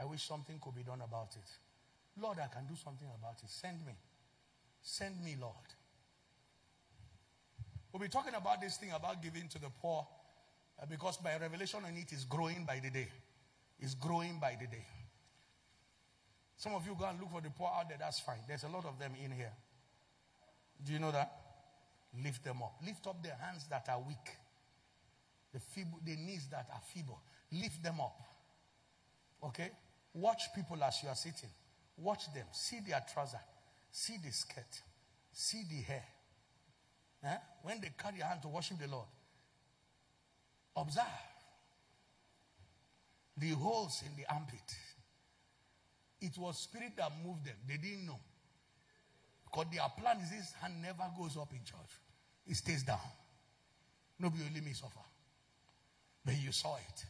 I wish something could be done about it. Lord, I can do something about it. Send me. Send me, Lord. We'll be talking about this thing about giving to the poor uh, because my revelation on it is growing by the day. It's growing by the day. Some of you go and look for the poor out there, that's fine. There's a lot of them in here. Do you know that? Lift them up. Lift up the hands that are weak, the, feeble, the knees that are feeble. Lift them up. Okay? Watch people as you are sitting. Watch them. See their trouser. See the skirt. See the hair. Eh? When they carry your hand to worship the Lord, observe the holes in the armpit. It was spirit that moved them. They didn't know. Because their plan is this hand never goes up in church. It stays down. Nobody will let me suffer. But you saw it.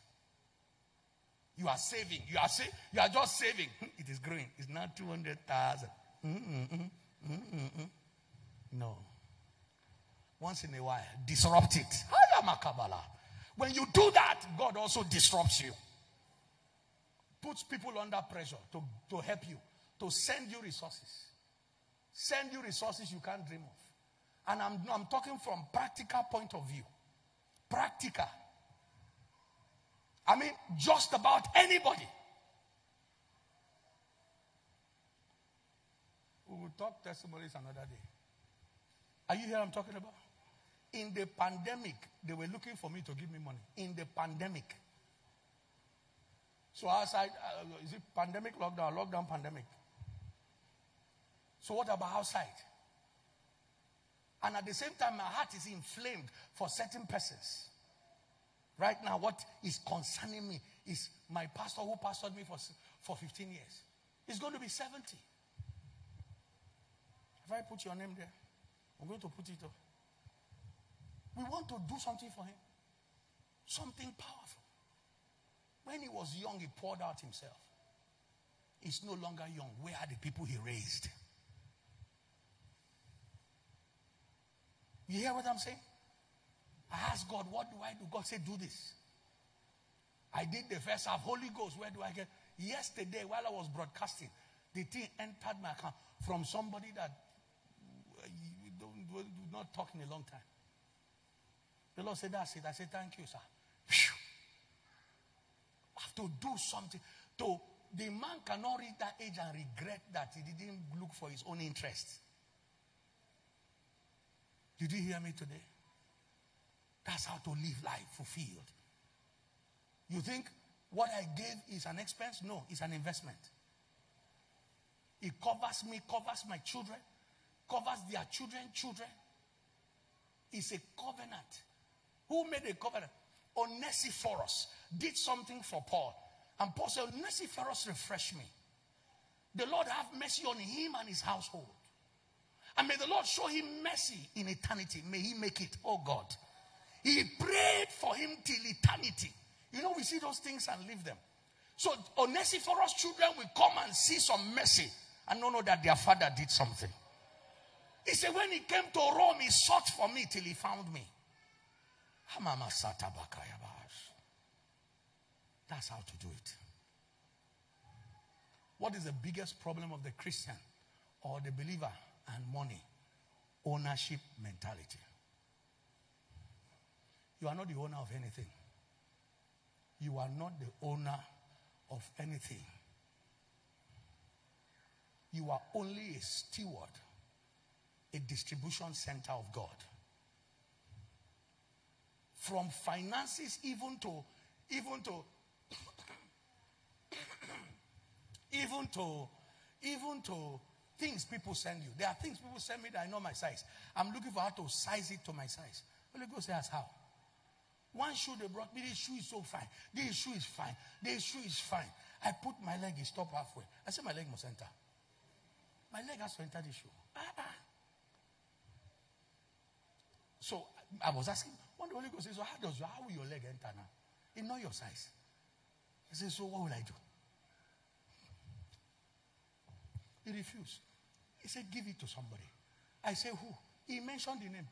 You are saving. You are sa- You are just saving. Hmm, it is growing. It's not 200,000. Hmm, hmm, no. Once in a while, disrupt it. When you do that, God also disrupts you puts people under pressure to, to help you, to send you resources. Send you resources you can't dream of. And I'm, I'm talking from practical point of view. Practical. I mean, just about anybody. We will talk testimonies another day. Are you here I'm talking about? In the pandemic, they were looking for me to give me money. In the pandemic. So outside, uh, is it pandemic lockdown, lockdown pandemic? So what about outside? And at the same time, my heart is inflamed for certain persons. Right now, what is concerning me is my pastor who pastored me for, for 15 years. He's going to be 70. If I put your name there, I'm going to put it up. We want to do something for him. Something powerful. When he was young, he poured out himself. He's no longer young. Where are the people he raised? You hear what I'm saying? I asked God, what do I do? God said, do this. I did the first half. Holy Ghost, where do I get? Yesterday, while I was broadcasting, the thing entered my account from somebody that uh, we don't, we not talk in a long time. The Lord said, that's it. I said, thank you, sir. Whew have to do something. To the man cannot reach that age and regret that he didn't look for his own interest. Did you hear me today? That's how to live life fulfilled. You think what I gave is an expense? No, it's an investment. It covers me, covers my children, covers their children, children. It's a covenant. Who made a covenant? Onesiphorus did something for Paul. And Paul said, Onesiphorus refresh me. The Lord have mercy on him and his household. And may the Lord show him mercy in eternity. May he make it, oh God. He prayed for him till eternity. You know, we see those things and leave them. So Onesiphorus children will come and see some mercy and know that their father did something. He said, when he came to Rome, he sought for me till he found me. That's how to do it. What is the biggest problem of the Christian or the believer and money? Ownership mentality. You are not the owner of anything. you are not the owner of anything. You are only a steward, a distribution center of God. From finances even to even to even to even to things people send you. There are things people send me that I know my size. I'm looking for how to size it to my size. Holy Ghost says how. One shoe they brought me, this shoe is so fine. This shoe is fine. This shoe is fine. I put my leg, it stop halfway. I said my leg must enter. My leg has to enter the shoe. Ah, ah. So I was asking, one the Holy Ghost says, So how does how will your leg enter now? It's not your size. He says, So what will I do? He refused. He said, Give it to somebody. I said, Who? He mentioned the name.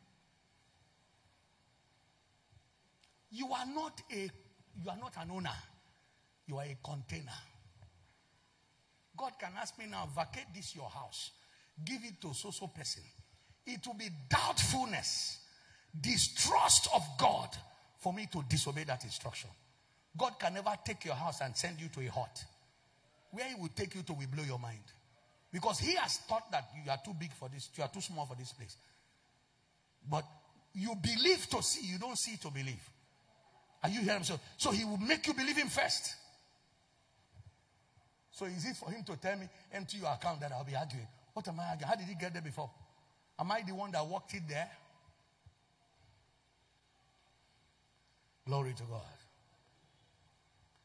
You are not a you are not an owner. You are a container. God can ask me now, vacate this your house. Give it to so so person. It will be doubtfulness, distrust of God for me to disobey that instruction. God can never take your house and send you to a hut. Where he will take you to will blow your mind. Because he has thought that you are too big for this, you are too small for this place. But you believe to see, you don't see to believe. Are you hearing so? So he will make you believe him first. So is it for him to tell me, empty your account that I'll be arguing? What am I arguing? How did he get there before? Am I the one that walked it there? Glory to God.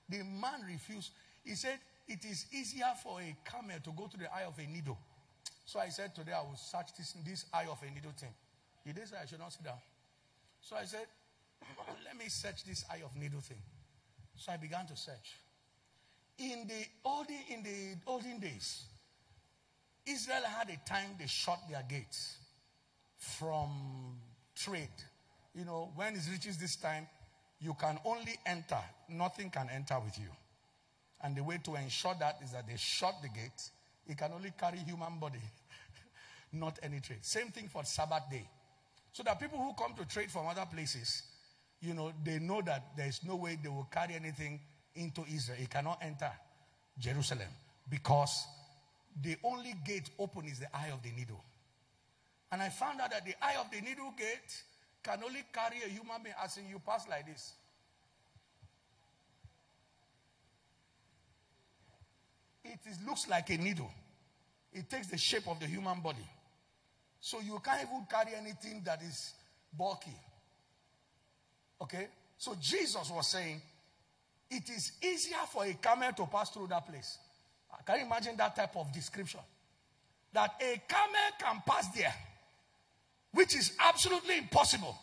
The man refused. He said, It is easier for a camel to go to the eye of a needle. So I said today I will search this, this eye of a needle thing. He did say I should not sit down. So I said, let me search this eye of needle thing. So I began to search. In the olden, in the olden days, Israel had a time they shut their gates from trade. You know, when it reaches this time, you can only enter, nothing can enter with you. And the way to ensure that is that they shut the gate. It can only carry human body, not any trade. Same thing for Sabbath day. So that people who come to trade from other places, you know, they know that there is no way they will carry anything into Israel. It cannot enter Jerusalem because the only gate open is the eye of the needle. And I found out that the eye of the needle gate can only carry a human being as in you pass like this. It is, looks like a needle. It takes the shape of the human body. So you can't even carry anything that is bulky. Okay? So Jesus was saying, it is easier for a camel to pass through that place. Can you imagine that type of description? That a camel can pass there, which is absolutely impossible.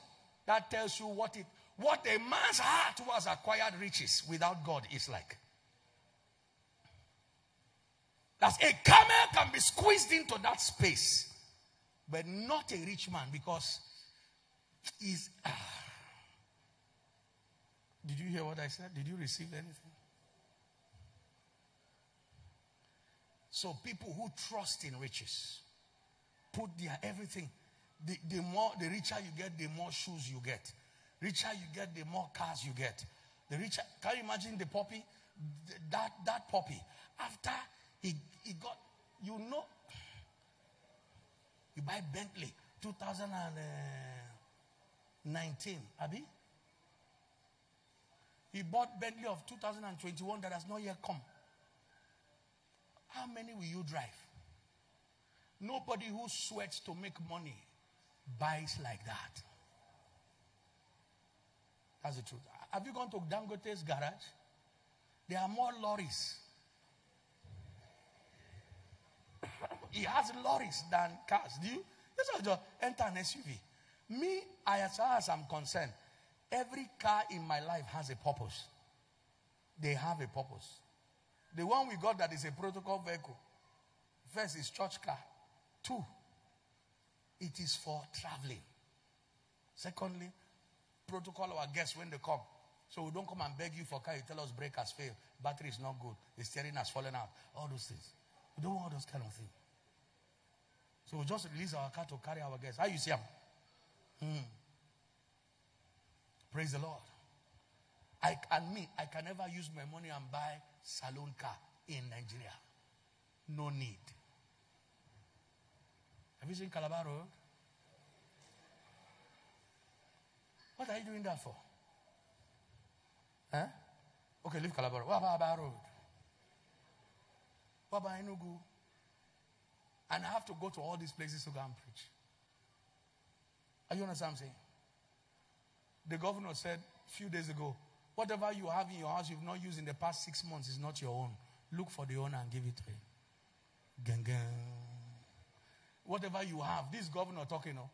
That tells you what it what a man's heart who has acquired riches without God is like. That a camel can be squeezed into that space, but not a rich man because he's. Ah, did you hear what I said? Did you receive anything? So people who trust in riches put their everything. The, the more the richer you get, the more shoes you get. Richer you get, the more cars you get. The richer can you imagine the puppy? That that puppy. After he, he got you know you buy Bentley 2019, uh, Abby. He bought Bentley of 2021 that has not yet come. How many will you drive? Nobody who sweats to make money buys like that. That's the truth. Have you gone to Dangote's garage? There are more lorries. he has lorries than cars. Do you? This is Just enter an SUV. Me, as far as I'm concerned, Every car in my life has a purpose. They have a purpose. The one we got that is a protocol vehicle. First is church car. Two, it is for traveling. Secondly, protocol our guests when they come. So we don't come and beg you for car. You tell us brake has failed, battery is not good, the steering has fallen out. All those things. We don't want those kind of things. So we just release our car to carry our guests. How you see them? Hmm. Praise the Lord. I can me, I can never use my money and buy saloon car in Nigeria. No need. Have you seen Calabar Road? What are you doing that for? Huh? Okay, leave Calabar. What about Aba Road? What about Enugu? And I have to go to all these places to go and preach. Are you understand what I'm saying? The governor said a few days ago, whatever you have in your house you've not used in the past six months is not your own. Look for the owner and give it to him. Gang, gang. Whatever you have, this governor talking of,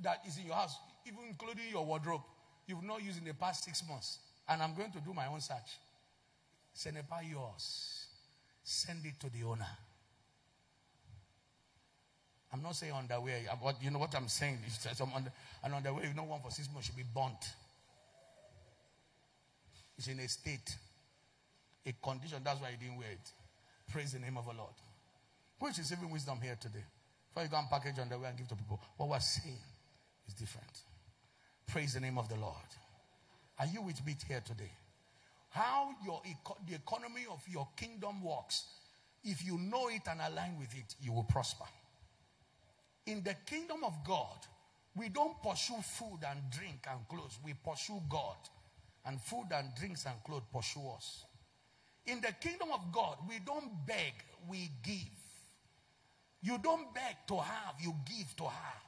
that is in your house, even including your wardrobe, you've not used in the past six months. And I'm going to do my own search. Send it yours. Send it to the owner. I'm not saying underwear, but you know what I'm saying? If some under, an underwear, you know, one for six months should be burnt. It's in a state, a condition. That's why you didn't wear it. Praise the name of the Lord. Who is receiving wisdom here today? Before you go and package underwear and give to people, what we're saying is different. Praise the name of the Lord. Are you with me here today? How your the economy of your kingdom works, if you know it and align with it, you will prosper. In the kingdom of God, we don't pursue food and drink and clothes. We pursue God. And food and drinks and clothes pursue us. In the kingdom of God, we don't beg, we give. You don't beg to have, you give to have.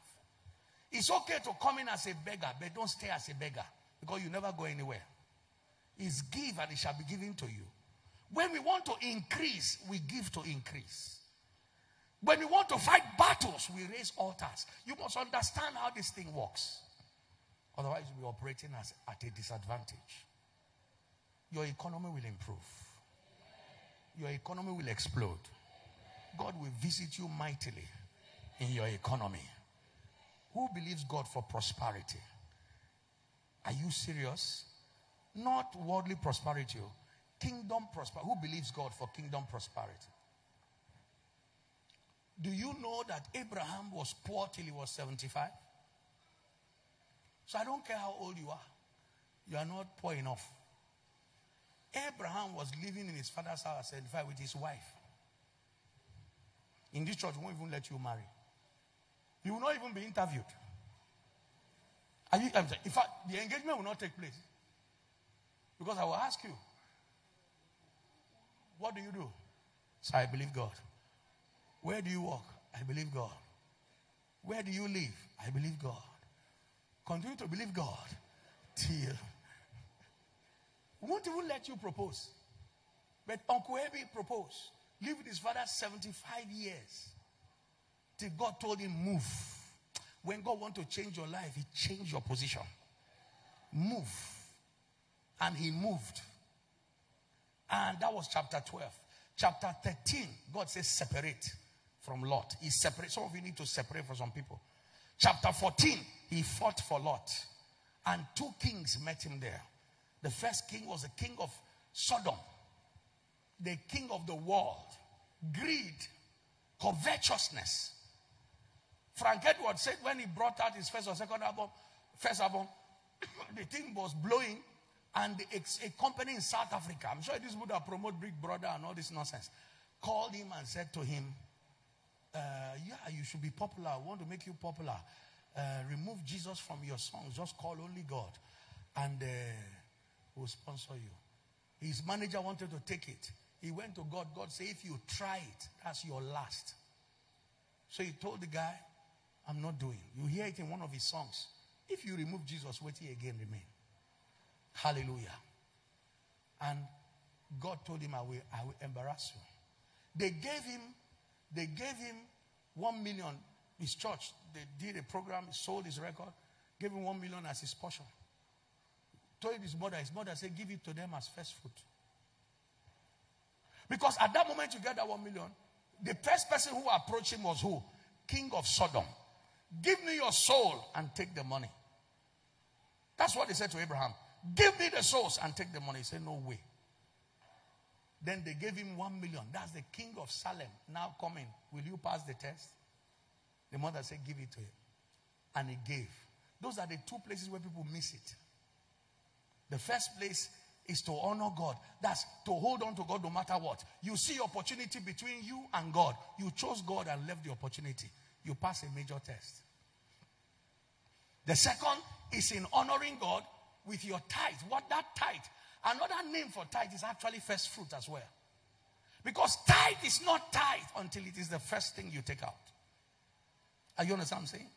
It's okay to come in as a beggar, but don't stay as a beggar because you never go anywhere. It's give and it shall be given to you. When we want to increase, we give to increase. When we want to fight battles, we raise altars. You must understand how this thing works. Otherwise, be operating as, at a disadvantage. Your economy will improve, your economy will explode. God will visit you mightily in your economy. Who believes God for prosperity? Are you serious? Not worldly prosperity, oh. kingdom prosperity. Who believes God for kingdom prosperity? Do you know that Abraham was poor till he was 75? So I don't care how old you are, you are not poor enough. Abraham was living in his father's house at 75 with his wife. In this church, won't even let you marry. You will not even be interviewed. You, in fact, the engagement will not take place. Because I will ask you, what do you do? So I believe God. Where do you work? I believe God. Where do you live? I believe God. Continue to believe God till won't even let you propose. But Uncle Ebi proposed. Lived with his father 75 years. Till God told him, move. When God want to change your life, he changed your position. Move. And he moved. And that was chapter 12. Chapter 13, God says separate from Lot. He separate. Some of you need to separate from some people. Chapter 14, he fought for Lot. And two kings met him there. The first king was the king of Sodom, the king of the world. Greed, covetousness. Frank Edwards said when he brought out his first or second album, first album, the thing was blowing, and a company in South Africa, I'm sure this would have promoted Big Brother and all this nonsense, called him and said to him, uh, yeah, you should be popular. I want to make you popular. Uh, remove Jesus from your songs. Just call only God. And uh, we'll sponsor you. His manager wanted to take it. He went to God. God said, if you try it, that's your last. So he told the guy, I'm not doing. You hear it in one of his songs. If you remove Jesus, wait here again remain. Hallelujah. And God told him, I will, I will embarrass you. They gave him they gave him one million. His church, they did a program, sold his record, gave him one million as his portion. Told his mother, his mother said, give it to them as first fruit. Because at that moment you get that one million, the first person who approached him was who? King of Sodom. Give me your soul and take the money. That's what they said to Abraham. Give me the souls and take the money. He said, No way. Then they gave him one million. That's the king of Salem now coming. Will you pass the test? The mother said, Give it to him. And he gave. Those are the two places where people miss it. The first place is to honor God. That's to hold on to God no matter what. You see opportunity between you and God. You chose God and left the opportunity. You pass a major test. The second is in honoring God with your tithe. What that tithe? Another name for tithe is actually first fruit as well. Because tithe is not tithe until it is the first thing you take out. Are you understand what I'm saying?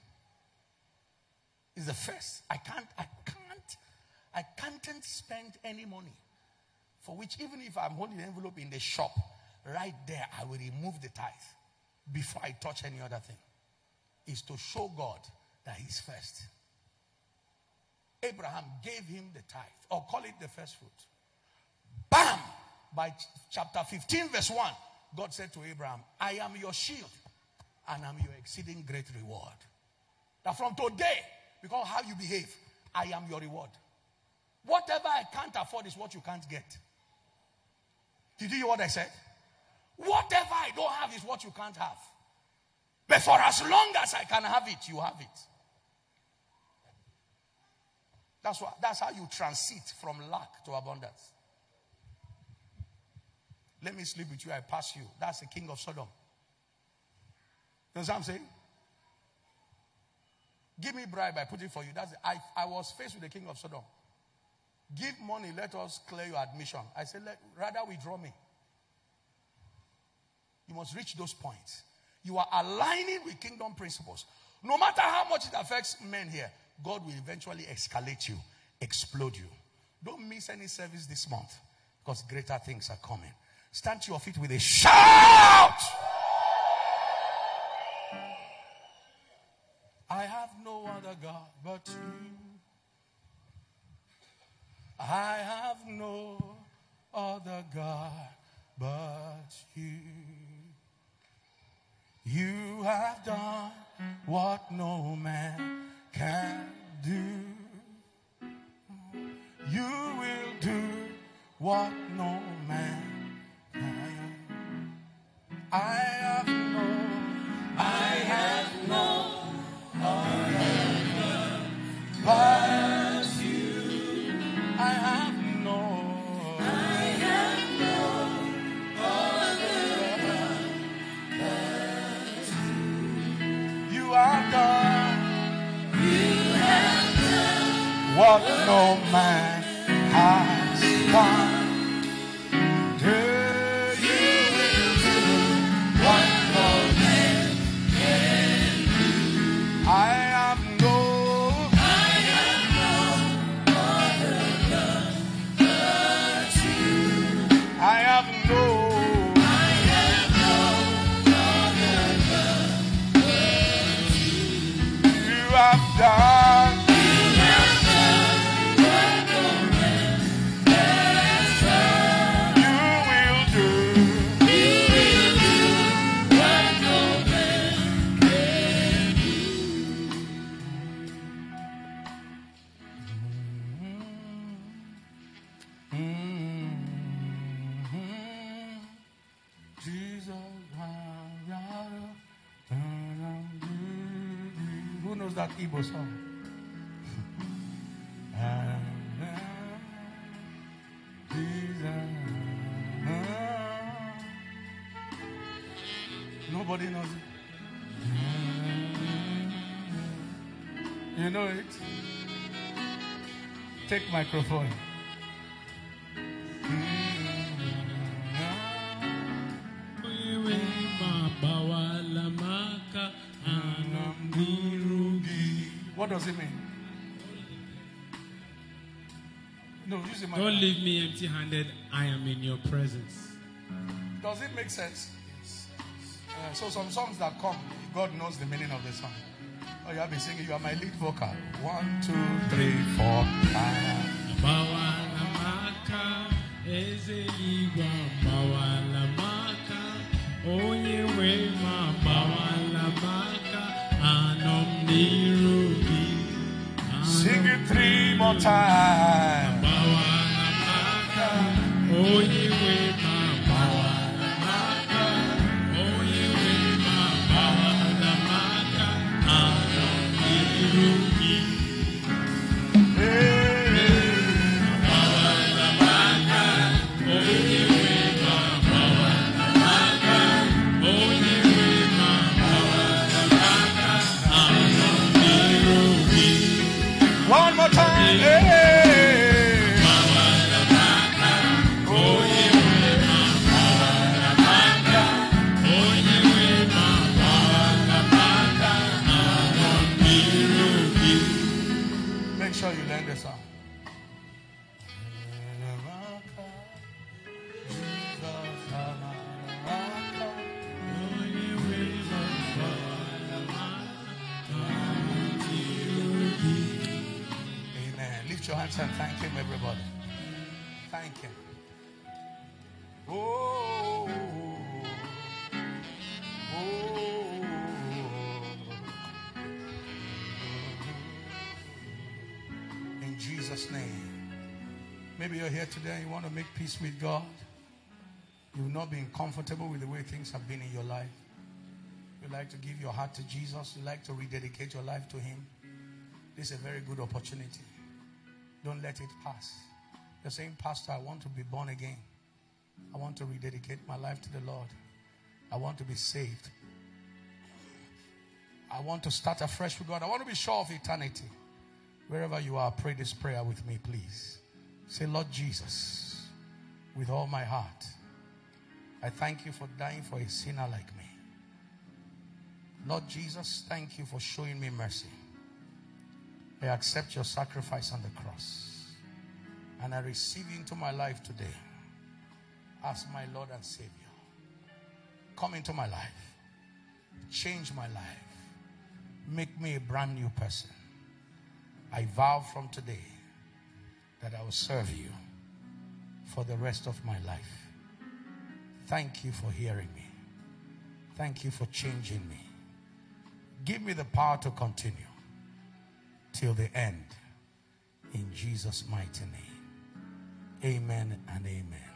It's the first. I can't, I can't I can't spend any money for which, even if I'm holding the envelope in the shop, right there, I will remove the tithe before I touch any other thing. Is to show God that He's first. Abraham gave him the tithe, or call it the first fruit. Bam! By chapter 15, verse 1, God said to Abraham, I am your shield and I'm your exceeding great reward. That from today, because how you behave, I am your reward. Whatever I can't afford is what you can't get. Did you hear what I said? Whatever I don't have is what you can't have. But for as long as I can have it, you have it. That's, what, that's how you transit from lack to abundance. Let me sleep with you, I pass you. That's the king of Sodom. You know what I'm saying? Give me bribe, I put it for you. That's I, I was faced with the king of Sodom. Give money, let us clear your admission. I said, let, rather withdraw me. You must reach those points. You are aligning with kingdom principles. No matter how much it affects men here, God will eventually escalate you, explode you. Don't miss any service this month because greater things are coming. Stand to your feet with a shout. I have no other God but you. I have no other God but you. You have done what no man can do. You will do what no man can. I have no man microphone. What does it mean? No, use the Don't leave me empty handed. I am in your presence. Does it make sense? Uh, so some songs that come, God knows the meaning of the song. Oh, you have been singing. You are my lead vocal. One, two, three, four, five. onye nwe ma gbawala maka anọ Sing it three more times. Gbawala maka onye here today you want to make peace with God. You've not been comfortable with the way things have been in your life. You like to give your heart to Jesus. You like to rededicate your life to Him. This is a very good opportunity. Don't let it pass. You're saying, Pastor, I want to be born again. I want to rededicate my life to the Lord. I want to be saved. I want to start afresh with God. I want to be sure of eternity. Wherever you are, pray this prayer with me, please. Say, Lord Jesus, with all my heart, I thank you for dying for a sinner like me. Lord Jesus, thank you for showing me mercy. I accept your sacrifice on the cross. And I receive you into my life today as my Lord and Savior. Come into my life. Change my life. Make me a brand new person. I vow from today that I will serve you for the rest of my life. Thank you for hearing me. Thank you for changing me. Give me the power to continue till the end. In Jesus' mighty name. Amen and amen.